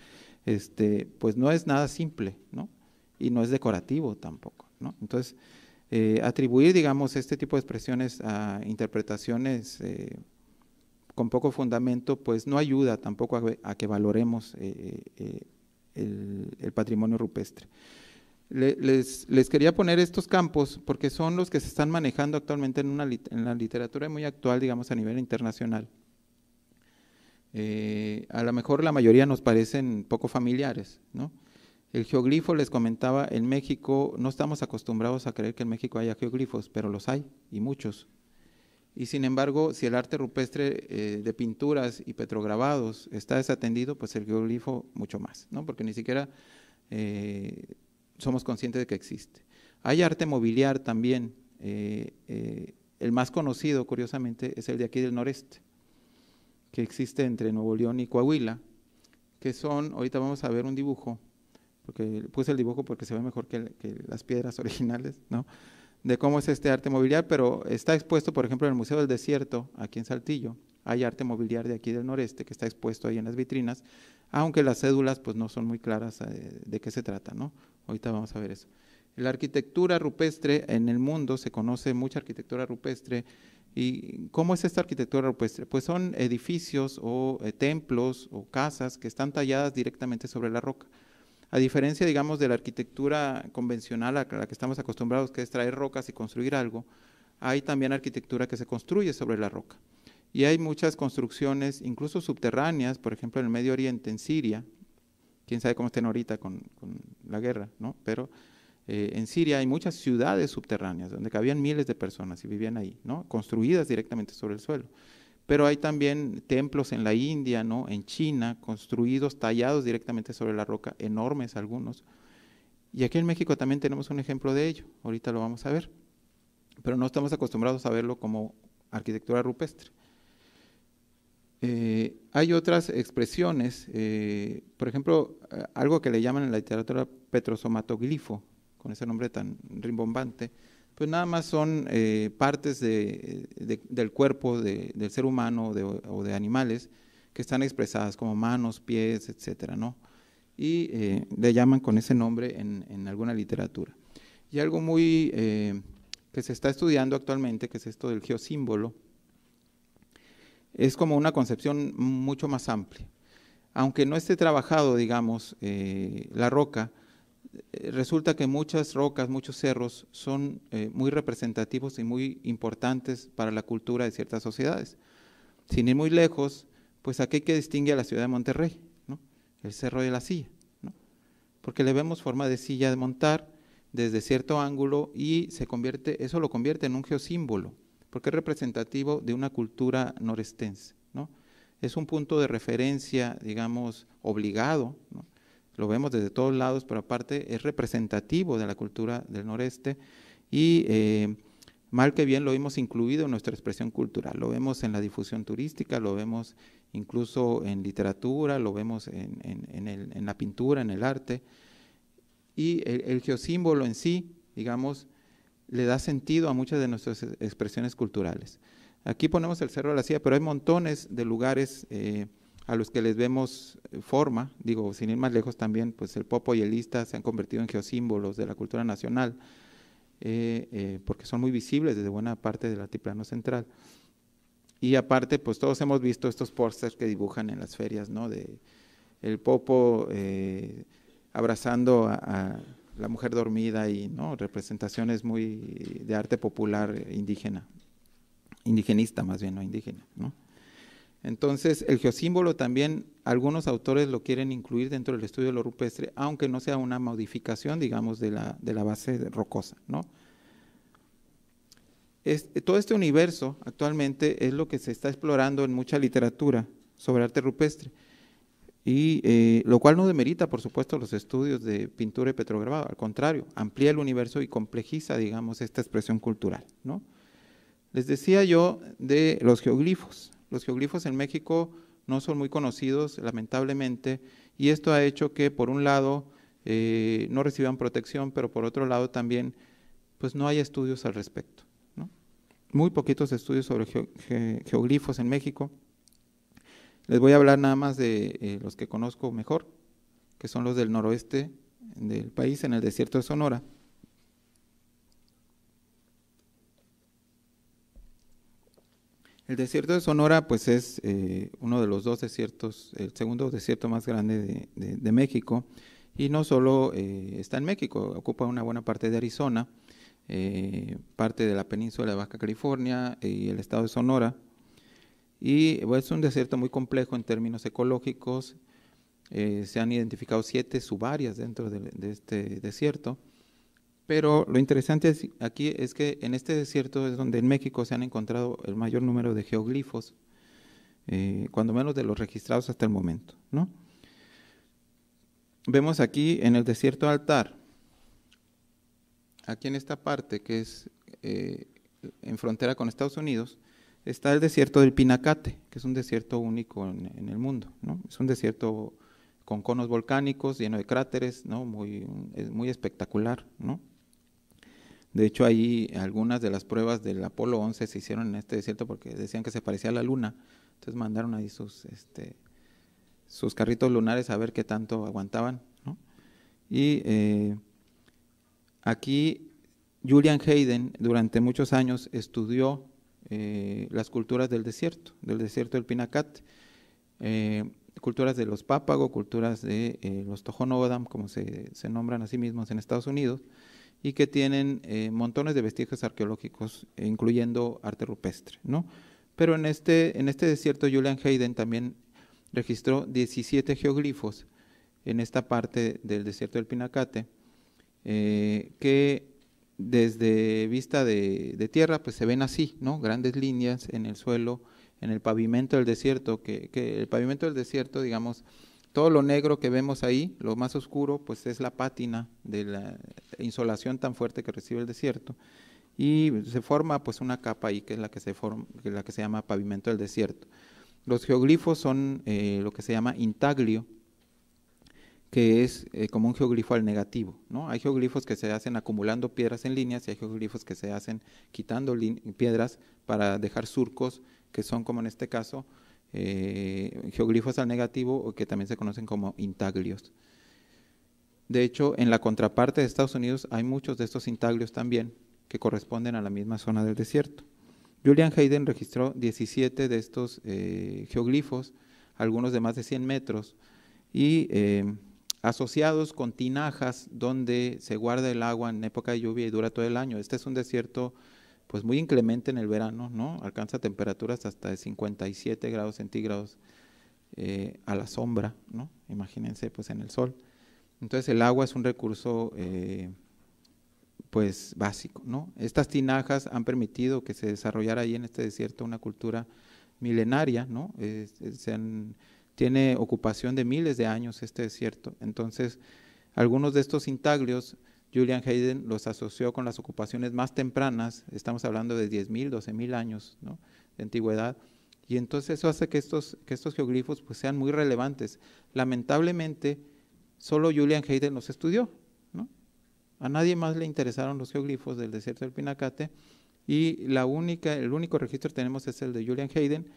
este, pues no es nada simple, ¿no? Y no es decorativo tampoco, ¿no? Entonces, eh, atribuir, digamos, este tipo de expresiones a interpretaciones eh, con poco fundamento, pues no ayuda tampoco a, que valoremos eh, el, patrimonio rupestre. les, quería poner estos campos porque son los que se están manejando actualmente en, una, la literatura muy actual, digamos, a nivel internacional. Eh, a lo mejor la mayoría nos parecen poco familiares, ¿no? El geoglifo, les comentaba, en México no estamos acostumbrados a creer que en México haya geoglifos, pero los hay, y muchos. Y sin embargo, si el arte rupestre eh, de pinturas y petrograbados está desatendido, pues el geoglifo mucho más, ¿no? Porque ni siquiera eh, somos conscientes de que existe. Hay arte mobiliar también. el más conocido, curiosamente, es el de aquí del noreste que existe entre Nuevo León y Coahuila, que son, ahorita vamos a ver un dibujo, porque puse el dibujo porque se ve mejor que, las piedras originales, ¿no? De cómo es este arte mobiliar, pero está expuesto, por ejemplo, en el Museo del Desierto, aquí en Saltillo, hay arte mobiliar de aquí del noreste que está expuesto ahí en las vitrinas, aunque las cédulas pues no son muy claras eh, de qué se trata, ¿no? Ahorita vamos a ver eso. La arquitectura rupestre en el mundo se conoce mucha arquitectura rupestre ¿Y cómo es esta arquitectura rupestre? Pues son edificios o eh, templos o casas que están talladas directamente sobre la roca. A diferencia, digamos, de la arquitectura convencional a la que estamos acostumbrados, que es traer rocas y construir algo, hay también arquitectura que se construye sobre la roca. Y hay muchas construcciones, incluso subterráneas, por ejemplo, en el Medio Oriente, en Siria, quién sabe cómo estén ahorita con, con la guerra, ¿no? Pero eh, en Siria hay muchas ciudades subterráneas donde cabían miles de personas y vivían ahí, ¿no? construidas directamente sobre el suelo. Pero hay también templos en la India, ¿no? en China, construidos, tallados directamente sobre la roca, enormes algunos. Y aquí en México también tenemos un ejemplo de ello, ahorita lo vamos a ver. Pero no estamos acostumbrados a verlo como arquitectura rupestre. Eh, hay otras expresiones, eh, por ejemplo, algo que le llaman en la literatura petrosomatoglifo, con ese nombre tan rimbombante, pues nada más son eh, partes del cuerpo del ser humano o de animales que están expresadas como manos, pies, etcétera, ¿no? Y eh, le llaman con ese nombre en, alguna literatura. Y algo muy eh, que se está estudiando actualmente, que es esto del geosímbolo, es como una concepción mucho más amplia. Aunque no esté trabajado, digamos, la roca, eh, resulta que muchas rocas, muchos cerros son eh, muy representativos y muy importantes para la cultura de ciertas sociedades. Sin ir muy lejos, pues aquí que distinguir a la ciudad de Monterrey, ¿no? el Cerro de la Silla, ¿no? porque le vemos forma de silla de montar, desde cierto ángulo y se convierte, eso lo convierte en un geosímbolo, porque es representativo de una cultura norestense. ¿no? Es un punto de referencia, digamos, obligado, lo vemos desde todos lados, pero aparte es representativo de la cultura del noreste y eh, mal que bien lo hemos incluido en nuestra expresión cultural, lo vemos en la difusión turística, lo vemos incluso en literatura, lo vemos en, la pintura, en el arte, y el, geosímbolo en sí, digamos, le da sentido a muchas de nuestras expresiones culturales. Aquí ponemos el Cerro de la Silla, pero hay montones de lugares eh, a los que les vemos forma, digo, sin ir más lejos también, pues el Popo y el Ista se han convertido en geosímbolos de la cultura nacional, eh, eh, porque son muy visibles desde buena parte del altiplano central. Y aparte, pues todos hemos visto estos pósters que dibujan en las ferias, ¿no? De el Popo eh, abrazando a, la mujer dormida y, ¿no? Representaciones muy de arte popular indígena, indigenista más bien, no indígena, ¿no? Entonces, el geosímbolo también, algunos autores lo quieren incluir dentro del estudio de lo rupestre, aunque no sea una modificación, digamos, de la, de la base rocosa, todo este universo actualmente es lo que se está explorando en mucha literatura sobre arte rupestre, y eh, lo cual no demerita, por supuesto, los estudios de pintura y petrograbado, al contrario, amplía el universo y complejiza, digamos, esta expresión cultural. ¿no? Les decía yo de los geoglifos. Los geoglifos en México no son muy conocidos, lamentablemente, y esto ha hecho que, por un lado, eh, no reciban protección, pero por otro lado también, pues no hay estudios al respecto muy poquitos estudios sobre geoglifos en México. Les voy a hablar nada más de eh, los que conozco mejor, que son los del noroeste del país, en el desierto de Sonora. El desierto de Sonora, pues es eh, uno de los dos desiertos, el segundo desierto más grande de, México, y no solo eh, está en México, ocupa una buena parte de Arizona, eh, parte de la península de Baja California y el estado de Sonora. Y es un desierto muy complejo en términos ecológicos. Se han identificado siete subáreas dentro de, este desierto. Pero lo interesante aquí es que en este desierto es donde en México se han encontrado el mayor número de geoglifos, eh, cuando menos de los registrados hasta el momento. ¿no? Vemos aquí en el desierto altar aquí en esta parte, que es eh, en frontera con Estados Unidos, está el desierto del Pinacate, que es un desierto único en, el mundo. ¿no? Es un desierto con conos volcánicos, lleno de cráteres, ¿no? muy, es muy espectacular. ¿no? De hecho, ahí algunas de las pruebas del Apolo 11 se hicieron en este desierto porque decían que se parecía a la Luna. Entonces mandaron ahí sus, este, sus carritos lunares a ver qué tanto aguantaban. ¿no? Y eh, Aquí Julian Hayden durante muchos años estudió eh, las culturas del desierto, del desierto del Pinacat, eh, culturas de los Pápago, culturas de los Tojonodam, como se, nombran a sí mismos en Estados Unidos, y que tienen montones de vestigios arqueológicos, incluyendo arte rupestre. ¿no? Pero en este, en este desierto Julian Hayden también registró 17 geoglifos en esta parte del desierto del Pinacate, eh, que desde vista de, tierra pues se ven así, ¿no? Grandes líneas en el suelo, en el pavimento del desierto, que, el pavimento del desierto, digamos, todo lo negro que vemos ahí, lo más oscuro, pues es la pátina de la insolación tan fuerte que recibe el desierto y se forma pues una capa ahí que es la que se forma, la que se llama pavimento del desierto. Los geoglifos son eh, lo que se llama intaglio, que es eh, como un geoglifo al negativo. ¿no? Hay geoglifos que se hacen acumulando piedras en líneas y hay geoglifos que se hacen quitando piedras para dejar surcos, que son como en este caso eh, geoglifos al negativo o que también se conocen como intaglios. De hecho, en la contraparte de Estados Unidos hay muchos de estos intaglios también que corresponden a la misma zona del desierto. Julian Hayden registró 17 de estos eh, geoglifos, algunos de más de 100 metros, y asociados con tinajas donde se guarda el agua en época de lluvia y dura todo el año. Este es un desierto pues muy inclemente en el verano, ¿no? Alcanza temperaturas hasta de 57 grados centígrados eh, a la sombra, ¿no? Imagínense pues en el sol. Entonces el agua es un recurso eh, pues básico, ¿no? Estas tinajas han permitido que se desarrollara ahí en este desierto una cultura milenaria, ¿no? tiene ocupación de miles de años este desierto. Entonces, algunos de estos intaglios, Julian Hayden los asoció con las ocupaciones más tempranas, estamos hablando de 10.000, 12.000 años de antigüedad, y entonces eso hace que estos, que estos geoglifos pues, sean muy relevantes. Lamentablemente, solo Julian Hayden los estudió. A nadie más le interesaron los geoglifos del desierto del Pinacate y la única, el único registro que tenemos es el de Julian Hayden.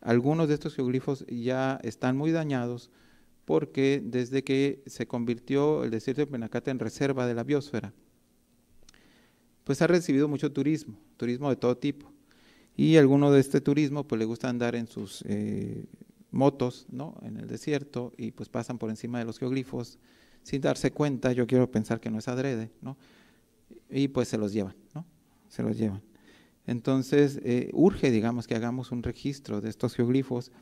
Algunos de estos geoglifos ya están muy dañados porque desde que se convirtió el desierto del Pinacate en reserva de la biosfera, pues ha recibido mucho turismo, turismo de todo tipo. Y alguno de este turismo pues le gusta andar en sus eh, motos, ¿no? En el desierto y pues pasan por encima de los geoglifos sin darse cuenta, yo quiero pensar que no es adrede, ¿no? Y pues se los llevan, ¿no? Se los llevan. Entonces, eh, urge, digamos, que hagamos un registro de estos geoglifos.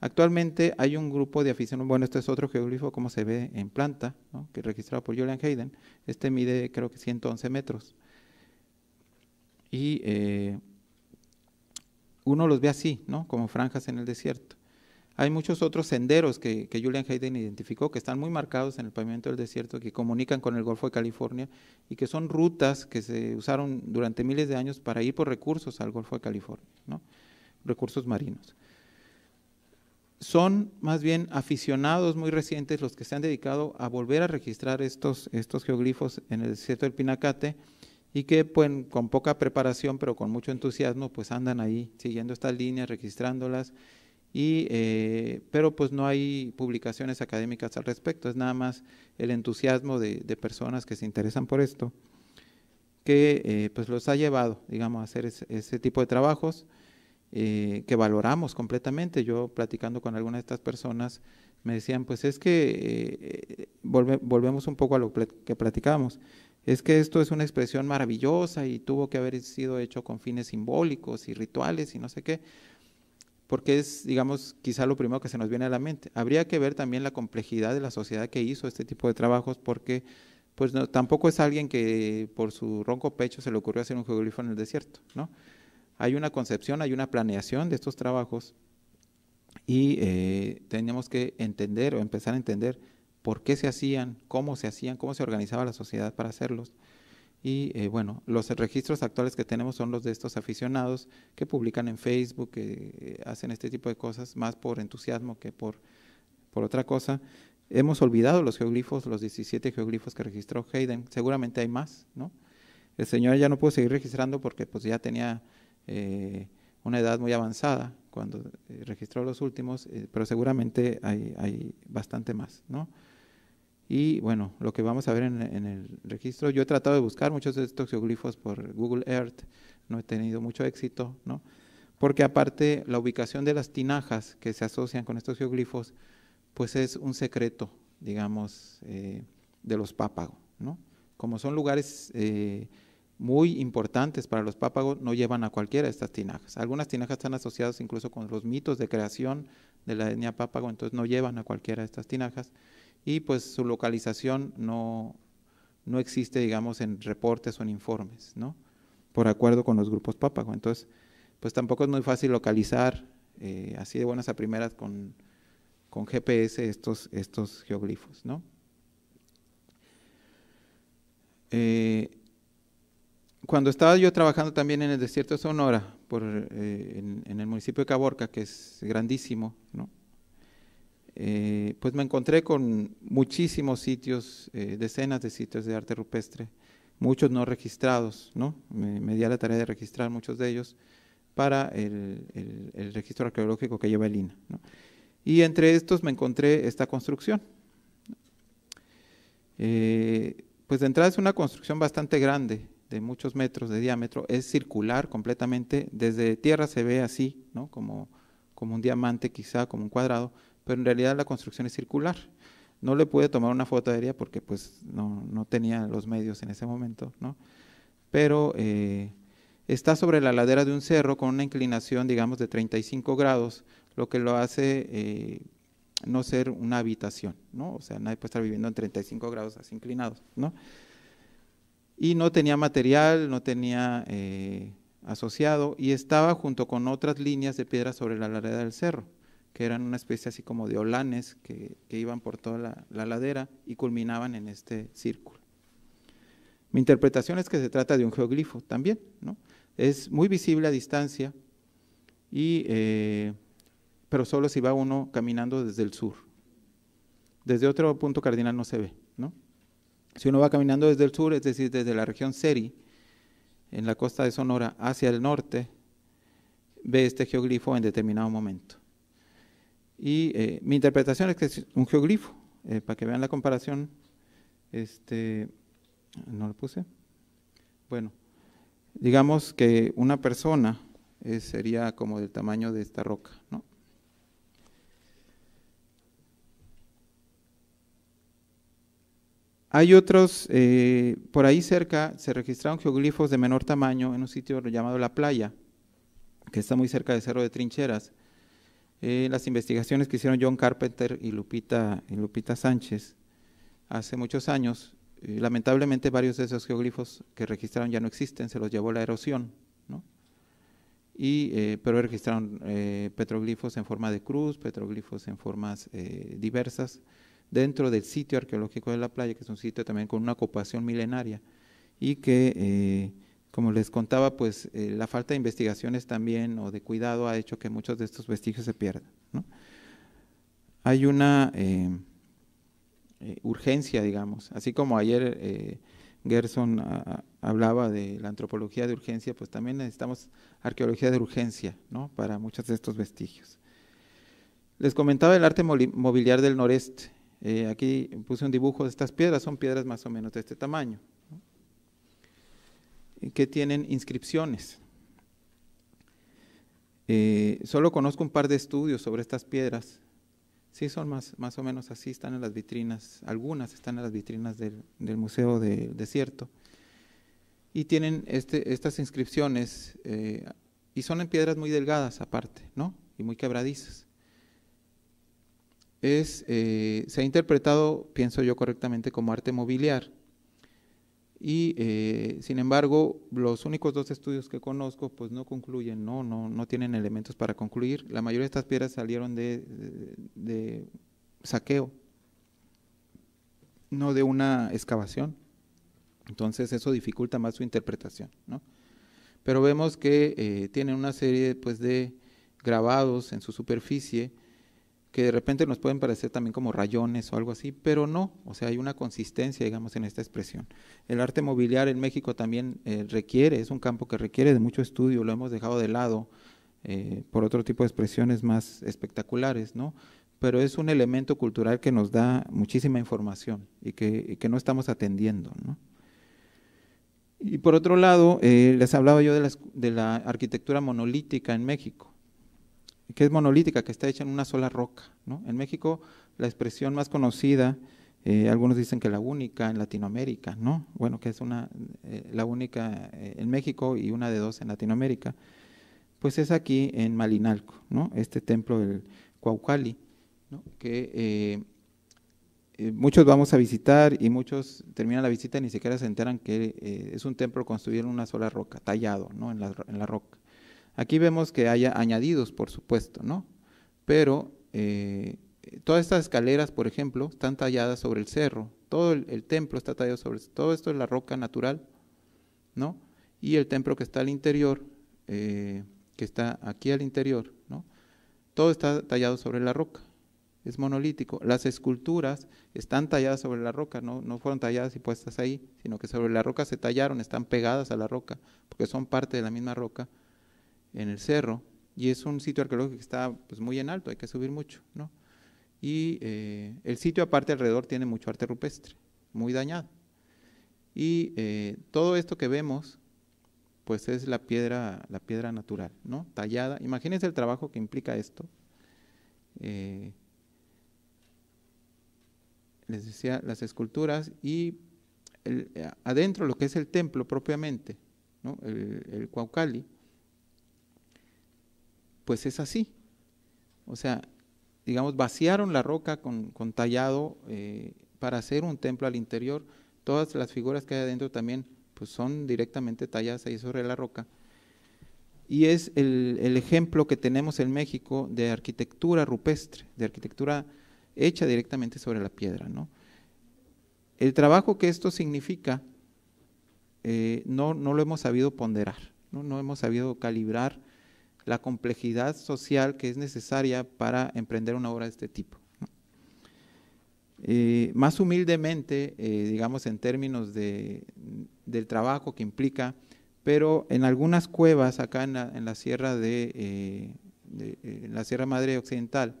Actualmente hay un grupo de aficionados, bueno, este es otro geoglifo, como se ve en planta, que registrado por Julian Hayden. Este mide, creo que 111 metros. Y eh, uno los ve así, ¿no? Como franjas en el desierto. Hay muchos otros senderos que, Julian Hayden identificó que están muy marcados en el pavimento del desierto, que comunican con el Golfo de California y que son rutas que se usaron durante miles de años para ir por recursos al Golfo de California, recursos marinos. Son más bien aficionados muy recientes los que se han dedicado a volver a registrar estos, estos geoglifos en el desierto del Pinacate y que pues, con poca preparación pero con mucho entusiasmo pues andan ahí siguiendo estas líneas, registrándolas. Y, eh, pero pues no hay publicaciones académicas al respecto, es nada más el entusiasmo de, personas que se interesan por esto, que eh, pues los ha llevado, digamos, a hacer ese, tipo de trabajos eh, que valoramos completamente. Yo platicando con algunas de estas personas me decían, pues es que volvemos un poco a lo que platicábamos, es que esto es una expresión maravillosa y tuvo que haber sido hecho con fines simbólicos y rituales y no sé qué, porque es, digamos, quizá lo primero que se nos viene a la mente. Habría que ver también la complejidad de la sociedad que hizo este tipo de trabajos, porque pues tampoco es alguien que por su ronco pecho se le ocurrió hacer un geoglifo en el desierto, ¿no? Hay una concepción, hay una planeación de estos trabajos y eh, tenemos que entender o empezar a entender por qué se hacían, cómo se hacían, cómo se organizaba la sociedad para hacerlos. Y eh, bueno, los registros actuales que tenemos son los de estos aficionados que publican en Facebook, que eh, hacen este tipo de cosas más por entusiasmo que por, por otra cosa. Hemos olvidado los geoglifos, los 17 geoglifos que registró Hayden. Seguramente hay más, ¿no? El señor ya no pudo seguir registrando porque pues ya tenía eh, una edad muy avanzada cuando registró los últimos, pero seguramente hay, hay bastante más, ¿no? Y bueno, lo que vamos a ver en, el registro, yo he tratado de buscar muchos de estos geoglifos por Google Earth, no he tenido mucho éxito, ¿no? Porque aparte la ubicación de las tinajas que se asocian con estos geoglifos, pues es un secreto, digamos, eh, de los pápagos, ¿no? Como son lugares eh, muy importantes para los pápagos, no llevan a cualquiera de estas tinajas. Algunas tinajas están asociadas incluso con los mitos de creación de la etnia pápago, entonces no llevan a cualquiera de estas tinajas y pues su localización no, no existe, digamos, en reportes o en informes, ¿no? Por acuerdo con los grupos Pápago. Entonces, pues tampoco es muy fácil localizar eh, así de buenas a primeras con, con GPS estos, estos geoglifos, ¿no? Eh, cuando estaba yo trabajando también en el desierto de Sonora, por, eh, en, el municipio de Caborca, que es grandísimo, ¿no? Eh, pues me encontré con muchísimos sitios, eh, decenas de sitios de arte rupestre, muchos no registrados, ¿no? Me, di a la tarea de registrar muchos de ellos para el, registro arqueológico que lleva el INA. Y entre estos me encontré esta construcción. Pues de entrada es una construcción bastante grande, de muchos metros de diámetro, es circular completamente, desde tierra se ve así, ¿no? como, como un diamante quizá, como un cuadrado, pero en realidad la construcción es circular. No le pude tomar una foto aérea porque pues no, tenía los medios en ese momento, ¿no? Pero eh, está sobre la ladera de un cerro con una inclinación, digamos, de 35 grados, lo que lo hace eh, no ser una habitación, ¿no? O sea, nadie puede estar viviendo en 35 grados así inclinados, ¿no? Y no tenía material, no tenía eh, asociado y estaba junto con otras líneas de piedra sobre la ladera del cerro, que eran una especie así como de olanes que, iban por toda la, la, ladera y culminaban en este círculo. Mi interpretación es que se trata de un geoglifo también, ¿no? Es muy visible a distancia, y, eh, pero solo si va uno caminando desde el sur. Desde otro punto cardinal no se ve. ¿no? Si uno va caminando desde el sur, es decir, desde la región Seri, en la costa de Sonora, hacia el norte, ve este geoglifo en determinado momento. Y eh, mi interpretación es que es un geoglifo, eh, para que vean la comparación, este, no lo puse. Bueno, digamos que una persona eh, sería como del tamaño de esta roca, ¿no? Hay otros, eh, por ahí cerca se registraron geoglifos de menor tamaño en un sitio llamado La Playa, que está muy cerca del Cerro de Trincheras. Eh, las investigaciones que hicieron John Carpenter y Lupita, y Lupita Sánchez hace muchos años, lamentablemente varios de esos geoglifos que registraron ya no existen, se los llevó la erosión, ¿no? y, eh, pero registraron eh, petroglifos en forma de cruz, petroglifos en formas eh, diversas dentro del sitio arqueológico de la playa, que es un sitio también con una ocupación milenaria y que, como les contaba, pues la falta de investigaciones también o de cuidado ha hecho que muchos de estos vestigios se pierdan. Hay una urgencia, digamos, así como ayer Gerson hablaba de la antropología de urgencia, pues también necesitamos arqueología de urgencia ¿no? para muchos de estos vestigios. Les comentaba el arte mobiliar del noreste. Eh, aquí puse un dibujo de estas piedras, son piedras más o menos de este tamaño, que tienen inscripciones. Eh, solo conozco un par de estudios sobre estas piedras Sí, son más, más o menos así, están en las vitrinas, algunas están en las vitrinas del, Museo del Desierto. Y tienen este, estas inscripciones, eh, y son en piedras muy delgadas aparte, ¿no? Y muy quebradizas. Es, eh, se ha interpretado, pienso yo correctamente, como arte mobiliar y eh, sin embargo los únicos dos estudios que conozco pues no concluyen, no, no, no tienen elementos para concluir. La mayoría de estas piedras salieron de, saqueo, no de una excavación. Entonces eso dificulta más su interpretación. ¿no? Pero vemos que eh, tienen una serie pues, de grabados en su superficie que de repente nos pueden parecer también como rayones o algo así, pero no, o sea, hay una consistencia, digamos, en esta expresión. El arte mobiliar en México también eh, requiere, es un campo que requiere de mucho estudio, lo hemos dejado de lado eh, por otro tipo de expresiones más espectaculares, ¿no? Pero es un elemento cultural que nos da muchísima información y que, no estamos atendiendo, ¿no? Y por otro lado, eh, les hablaba yo de la arquitectura monolítica en México que es monolítica, que está hecha en una sola roca. ¿no? En México, la expresión más conocida, eh, algunos dicen que la única en Latinoamérica, ¿no? Bueno, que es una, eh, la única eh, en México y una de dos en Latinoamérica, pues es aquí en Malinalco, ¿no? Este templo del Cuaucali, ¿no? que muchos vamos a visitar y muchos terminan la visita y ni siquiera se enteran que es un templo construido en una sola roca, tallado, ¿no? En la, en la roca. Aquí vemos que haya añadidos, por supuesto, ¿no? Pero eh, todas estas escaleras, por ejemplo, están talladas sobre el cerro. Todo el, templo está tallado sobre todo esto es la roca natural, ¿no? Y el templo que está al interior, eh, que está aquí al interior, ¿no? Todo está tallado sobre la roca. Es monolítico. Las esculturas están talladas sobre la roca, no, no fueron talladas y puestas ahí, sino que sobre la roca se tallaron, están pegadas a la roca, porque son parte de la misma roca en el cerro, y es un sitio arqueológico que está pues, muy en alto, hay que subir mucho, ¿no? Y eh, el sitio aparte alrededor tiene mucho arte rupestre, muy dañado. Y eh, todo esto que vemos, pues es la piedra, la piedra natural, ¿no? Tallada. Imagínense el trabajo que implica esto. Eh, les decía, las esculturas y adentro lo que es el templo propiamente, ¿no? el, el pues es así. O sea, digamos, vaciaron la roca con, tallado eh, para hacer un templo al interior. Todas las figuras que hay adentro también pues son directamente talladas ahí sobre la roca. Y es el, el ejemplo que tenemos en México de arquitectura rupestre, de arquitectura hecha directamente sobre la piedra. ¿no? El trabajo que esto significa eh, no, no, lo hemos sabido ponderar, ¿no? no hemos sabido calibrar la complejidad social que es necesaria para emprender una obra de este tipo. Eh, más humildemente, eh, digamos en términos de, del trabajo que implica, pero en algunas cuevas acá en la, sierra de, de la Sierra Madre Occidental,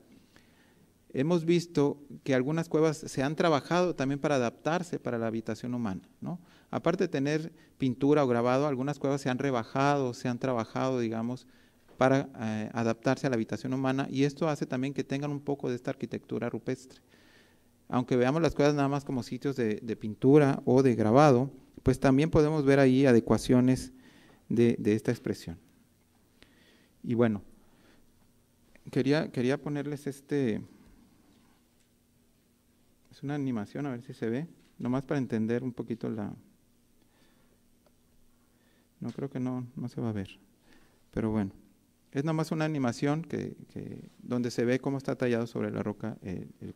hemos visto que algunas cuevas se han trabajado también para adaptarse para la habitación humana. ¿no? Aparte de tener pintura o grabado, algunas cuevas se han rebajado, se han trabajado, digamos, para eh, adaptarse a la habitación humana y esto hace también que tengan un poco de esta arquitectura rupestre. Aunque veamos las cuevas nada más como sitios de, pintura o de grabado, pues también podemos ver ahí adecuaciones de, de esta expresión. Y bueno, quería, quería ponerles este, es una animación, a ver si se ve, nomás para entender un poquito la... No creo que no, no se va a ver, pero bueno, es nomás una animación que, donde se ve cómo está tallado sobre la roca el, el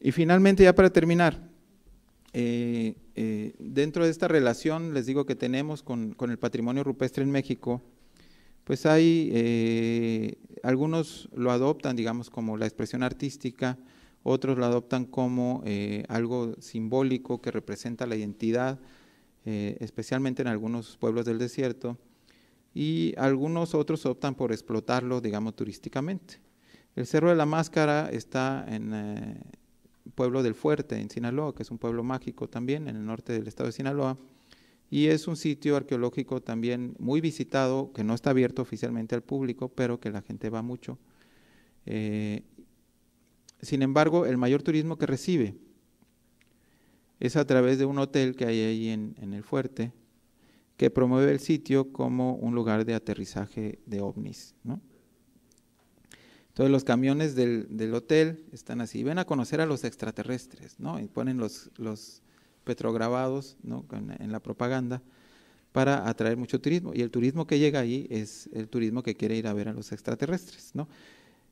Y finalmente, ya para terminar, eh, eh, dentro de esta relación, les digo que tenemos con, con el patrimonio rupestre en México, pues hay, eh, algunos lo adoptan, digamos, como la expresión artística, otros lo adoptan como eh, algo simbólico que representa la identidad, eh, especialmente en algunos pueblos del desierto, y algunos otros optan por explotarlo, digamos, turísticamente. El Cerro de la Máscara está en eh, pueblo del Fuerte, en Sinaloa, que es un pueblo mágico también, en el norte del estado de Sinaloa, y es un sitio arqueológico también muy visitado, que no está abierto oficialmente al público, pero que la gente va mucho. Sin embargo, el mayor turismo que recibe es a través de un hotel que hay ahí en, el fuerte, que promueve el sitio como un lugar de aterrizaje de ovnis. ¿no? Entonces los camiones del, hotel están así, ven a conocer a los extraterrestres, ¿no? y ponen los, los petrograbados ¿no? en, la propaganda para atraer mucho turismo. Y el turismo que llega ahí es el turismo que quiere ir a ver a los extraterrestres. ¿no?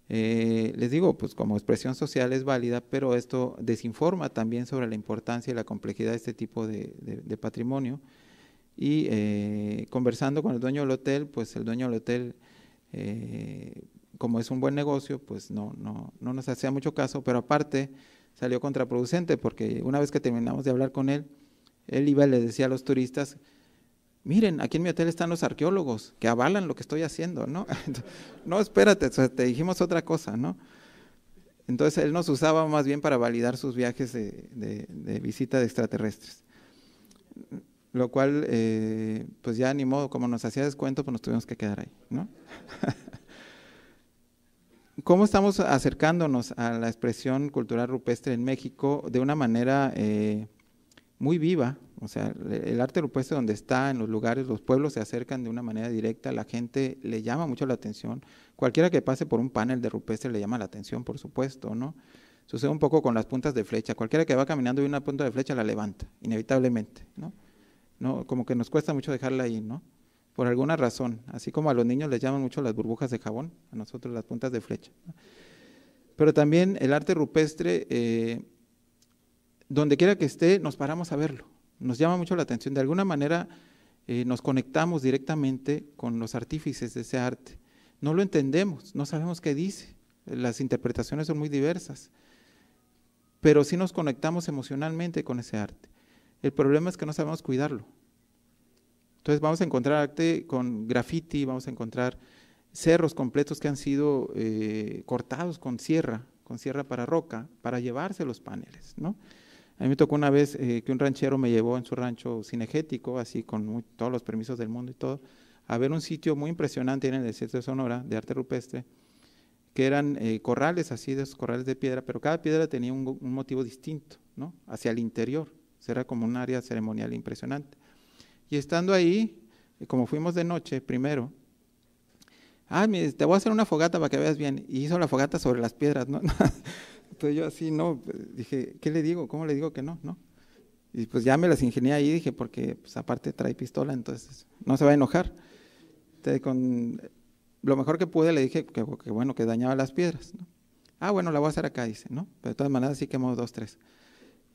Eh, les digo, pues como expresión social es válida, pero esto desinforma también sobre la importancia y la complejidad de este tipo de, patrimonio. Y eh, conversando con el dueño del hotel, pues el dueño del hotel, eh, como es un buen negocio, pues no, no, no nos hacía mucho caso, pero aparte salió contraproducente porque una vez que terminamos de hablar con él, él iba y le decía a los turistas miren, aquí en mi hotel están los arqueólogos que avalan lo que estoy haciendo, ¿no? no, espérate, te dijimos otra cosa, ¿no? Entonces él nos usaba más bien para validar sus viajes de, visita de extraterrestres. Lo cual, eh, pues ya ni modo, como nos hacía descuento, pues nos tuvimos que quedar ahí, ¿no? ¿Cómo estamos acercándonos a la expresión cultural rupestre en México de una manera eh, muy viva? O sea, el arte rupestre donde está, en los lugares, los pueblos se acercan de una manera directa, la gente le llama mucho la atención. Cualquiera que pase por un panel de rupestre le llama la atención, por supuesto, ¿no? Sucede un poco con las puntas de flecha. Cualquiera que va caminando y una punta de flecha la levanta, inevitablemente, ¿no? ¿No? Como que nos cuesta mucho dejarla ahí, ¿no? Por alguna razón. Así como a los niños les llaman mucho las burbujas de jabón, a nosotros las puntas de flecha. Pero también el arte rupestre, eh, donde quiera que esté, nos paramos a verlo nos llama mucho la atención. De alguna manera eh, nos conectamos directamente con los artífices de ese arte. No lo entendemos, no sabemos qué dice. Las interpretaciones son muy diversas. Pero sí nos conectamos emocionalmente con ese arte. El problema es que no sabemos cuidarlo. Entonces vamos a encontrar arte con graffiti, vamos a encontrar cerros completos que han sido eh, cortados con sierra, con sierra para roca, para llevarse los paneles, ¿no? A mí me tocó una vez eh, que un ranchero me llevó en su rancho cinegético, así con todos los permisos del mundo y todo, a ver un sitio muy impresionante en el desierto de Sonora, de arte rupestre, que eran eh, corrales así, de esos corrales de piedra, pero cada piedra tenía un, motivo distinto, ¿no? Hacia el interior. Era como un área ceremonial impresionante. Y estando ahí, eh, como fuimos de noche primero, ah, te voy a hacer una fogata para que veas bien. Y hizo la fogata sobre las piedras, ¿no? yo así, no, dije, ¿qué le digo? ¿Cómo le digo que no? No. Y pues ya me las ingenié ahí, dije, porque pues aparte trae pistola, entonces no se va a enojar. Entonces, con lo mejor que pude le dije que, bueno, que dañaba las piedras. Ah, bueno, la voy a hacer acá, dice, ¿no? Pero de todas maneras sí quemó dos, tres.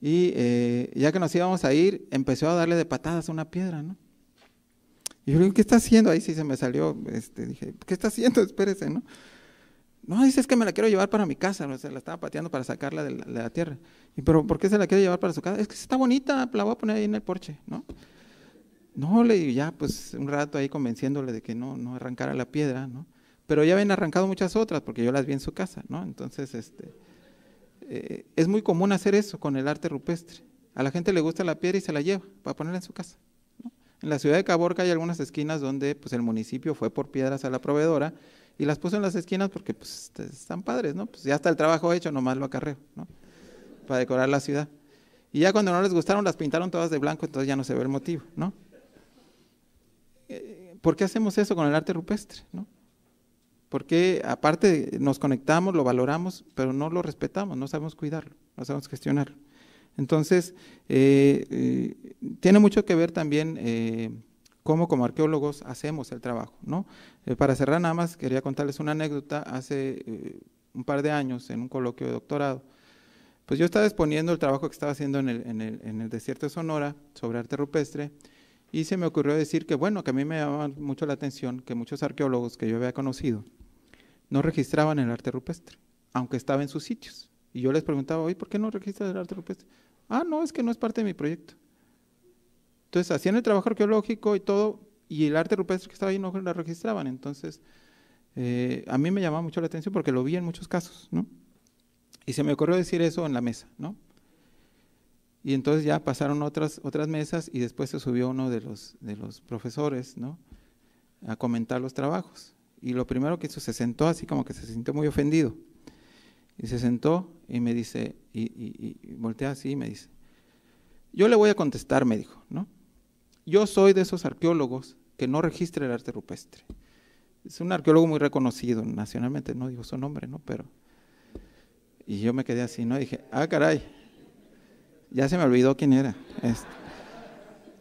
Y eh, ya que nos íbamos a ir, empezó a darle de patadas una piedra, ¿no? Y yo le digo, ¿qué está haciendo? Ahí sí se me salió, este, dije, ¿qué está haciendo? Espérese, ¿no? No, dice, es que me la quiero llevar para mi casa, o sea, la estaba pateando para sacarla de la, tierra. Y, pero ¿por qué se la quiere llevar para su casa? Es que está bonita, la voy a poner ahí en el porche, ¿no? No, le digo, ya, pues un rato ahí convenciéndole de que no, no arrancara la piedra, ¿no? Pero ya habían arrancado muchas otras, porque yo las vi en su casa, ¿no? Entonces, este, eh, es muy común hacer eso con el arte rupestre. A la gente le gusta la piedra y se la lleva para ponerla en su casa. En la ciudad de Caborca hay algunas esquinas donde pues, el municipio fue por piedras a la proveedora y las puso en las esquinas porque pues están padres, ¿no? Pues ya está el trabajo hecho, nomás lo acarreo, ¿no? Para decorar la ciudad. Y ya cuando no les gustaron las pintaron todas de blanco, entonces ya no se ve el motivo, ¿no? Eh, ¿Por qué hacemos eso con el arte rupestre, no? Porque aparte nos conectamos, lo valoramos, pero no lo respetamos, no sabemos cuidarlo, no sabemos gestionarlo. Entonces, eh, eh, tiene mucho que ver también cómo como arqueólogos hacemos el trabajo. ¿no? Eh, para cerrar nada más, quería contarles una anécdota. Hace eh, un par de años, en un coloquio de doctorado, pues yo estaba exponiendo el trabajo que estaba haciendo en el, en el, desierto de Sonora sobre arte rupestre y se me ocurrió decir que, bueno, que a mí me llamaba mucho la atención que muchos arqueólogos que yo había conocido no registraban el arte rupestre, aunque estaba en sus sitios. Y yo les preguntaba, oye, ¿por qué no registras el arte rupestre? Ah, no, es que no es parte de mi proyecto. Entonces hacían el trabajo arqueológico y todo, y el arte rupestre que estaba ahí no la registraban. Entonces, eh, a mí me llamaba mucho la atención porque lo vi en muchos casos, ¿no? Y se me ocurrió decir eso en la mesa, ¿no? Y entonces ya pasaron otras, otras mesas y después se subió uno de los, de los profesores, ¿no? A comentar los trabajos. Y lo primero que hizo, se sentó así como que se sintió muy ofendido. Y se sentó y me dice, y, voltea así y me dice, yo le voy a contestar, me dijo, ¿no? Yo soy de esos arqueólogos que no registra el arte rupestre. Es un arqueólogo muy reconocido nacionalmente, no digo su nombre, ¿no? Pero. Y yo me quedé así, ¿no? dije, ah, caray, ya se me olvidó quién era. Este.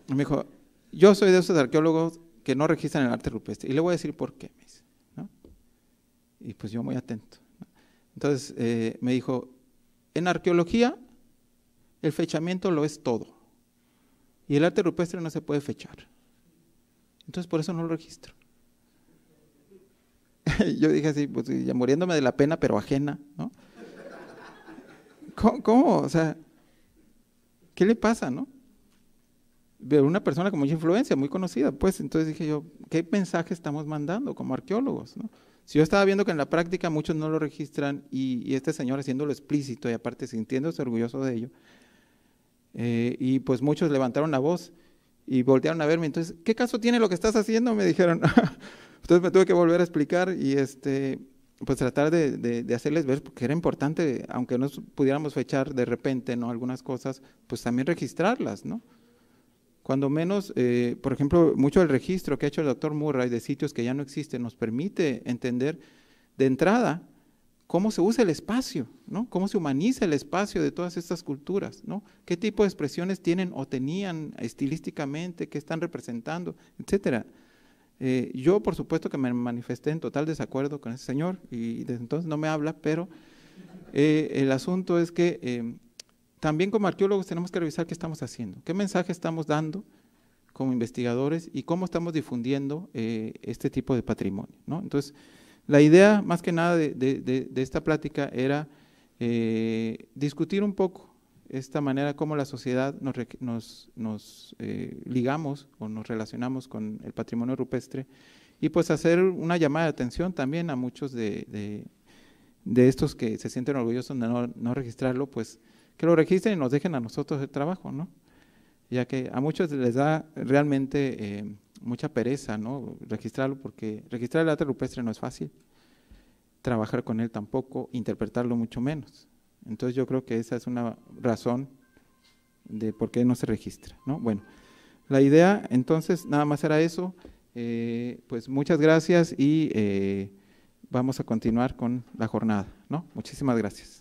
Me dijo, yo soy de esos arqueólogos que no registran el arte rupestre. Y le voy a decir por qué. Y pues yo muy atento. Entonces eh, me dijo, en arqueología el fechamiento lo es todo. Y el arte rupestre no se puede fechar. Entonces por eso no lo registro. Yo dije así, pues ya muriéndome de la pena, pero ajena, ¿no? ¿Cómo? O sea, ¿qué le pasa, no? De una persona con mucha influencia, muy conocida, pues entonces dije yo, ¿qué mensaje estamos mandando como arqueólogos, no? Si yo estaba viendo que en la práctica muchos no lo registran y, y este señor haciéndolo explícito y aparte sintiéndose orgulloso de ello, eh, y pues muchos levantaron la voz y voltearon a verme. Entonces, ¿qué caso tiene lo que estás haciendo? Me dijeron. Entonces me tuve que volver a explicar y este, pues tratar de, hacerles ver, porque era importante, aunque no pudiéramos fechar de repente ¿no? algunas cosas, pues también registrarlas, ¿no? Cuando menos, eh, por ejemplo, mucho del registro que ha hecho el doctor Murray de sitios que ya no existen nos permite entender de entrada cómo se usa el espacio, ¿no? cómo se humaniza el espacio de todas estas culturas, ¿no? qué tipo de expresiones tienen o tenían estilísticamente, qué están representando, etcétera. Eh, yo, por supuesto, que me manifesté en total desacuerdo con ese señor y desde entonces no me habla, pero eh, el asunto es que también como arqueólogos tenemos que revisar qué estamos haciendo, qué mensaje estamos dando como investigadores y cómo estamos difundiendo este tipo de patrimonio. ¿no? Entonces, la idea, más que nada, de, esta plática era eh, discutir un poco esta manera como la sociedad nos, eh, ligamos o nos relacionamos con el patrimonio rupestre y pues hacer una llamada de atención también a muchos de, estos que se sienten orgullosos de no, registrarlo, pues que lo registren y nos dejen a nosotros el trabajo, ¿no? Ya que a muchos les da realmente eh, mucha pereza, ¿no? Registrarlo porque registrar el arte rupestre no es fácil, trabajar con él tampoco, interpretarlo mucho menos. Entonces yo creo que esa es una razón de por qué no se registra, ¿no? Bueno, la idea entonces nada más era eso. Eh, pues muchas gracias y eh, vamos a continuar con la jornada, ¿no? Muchísimas gracias.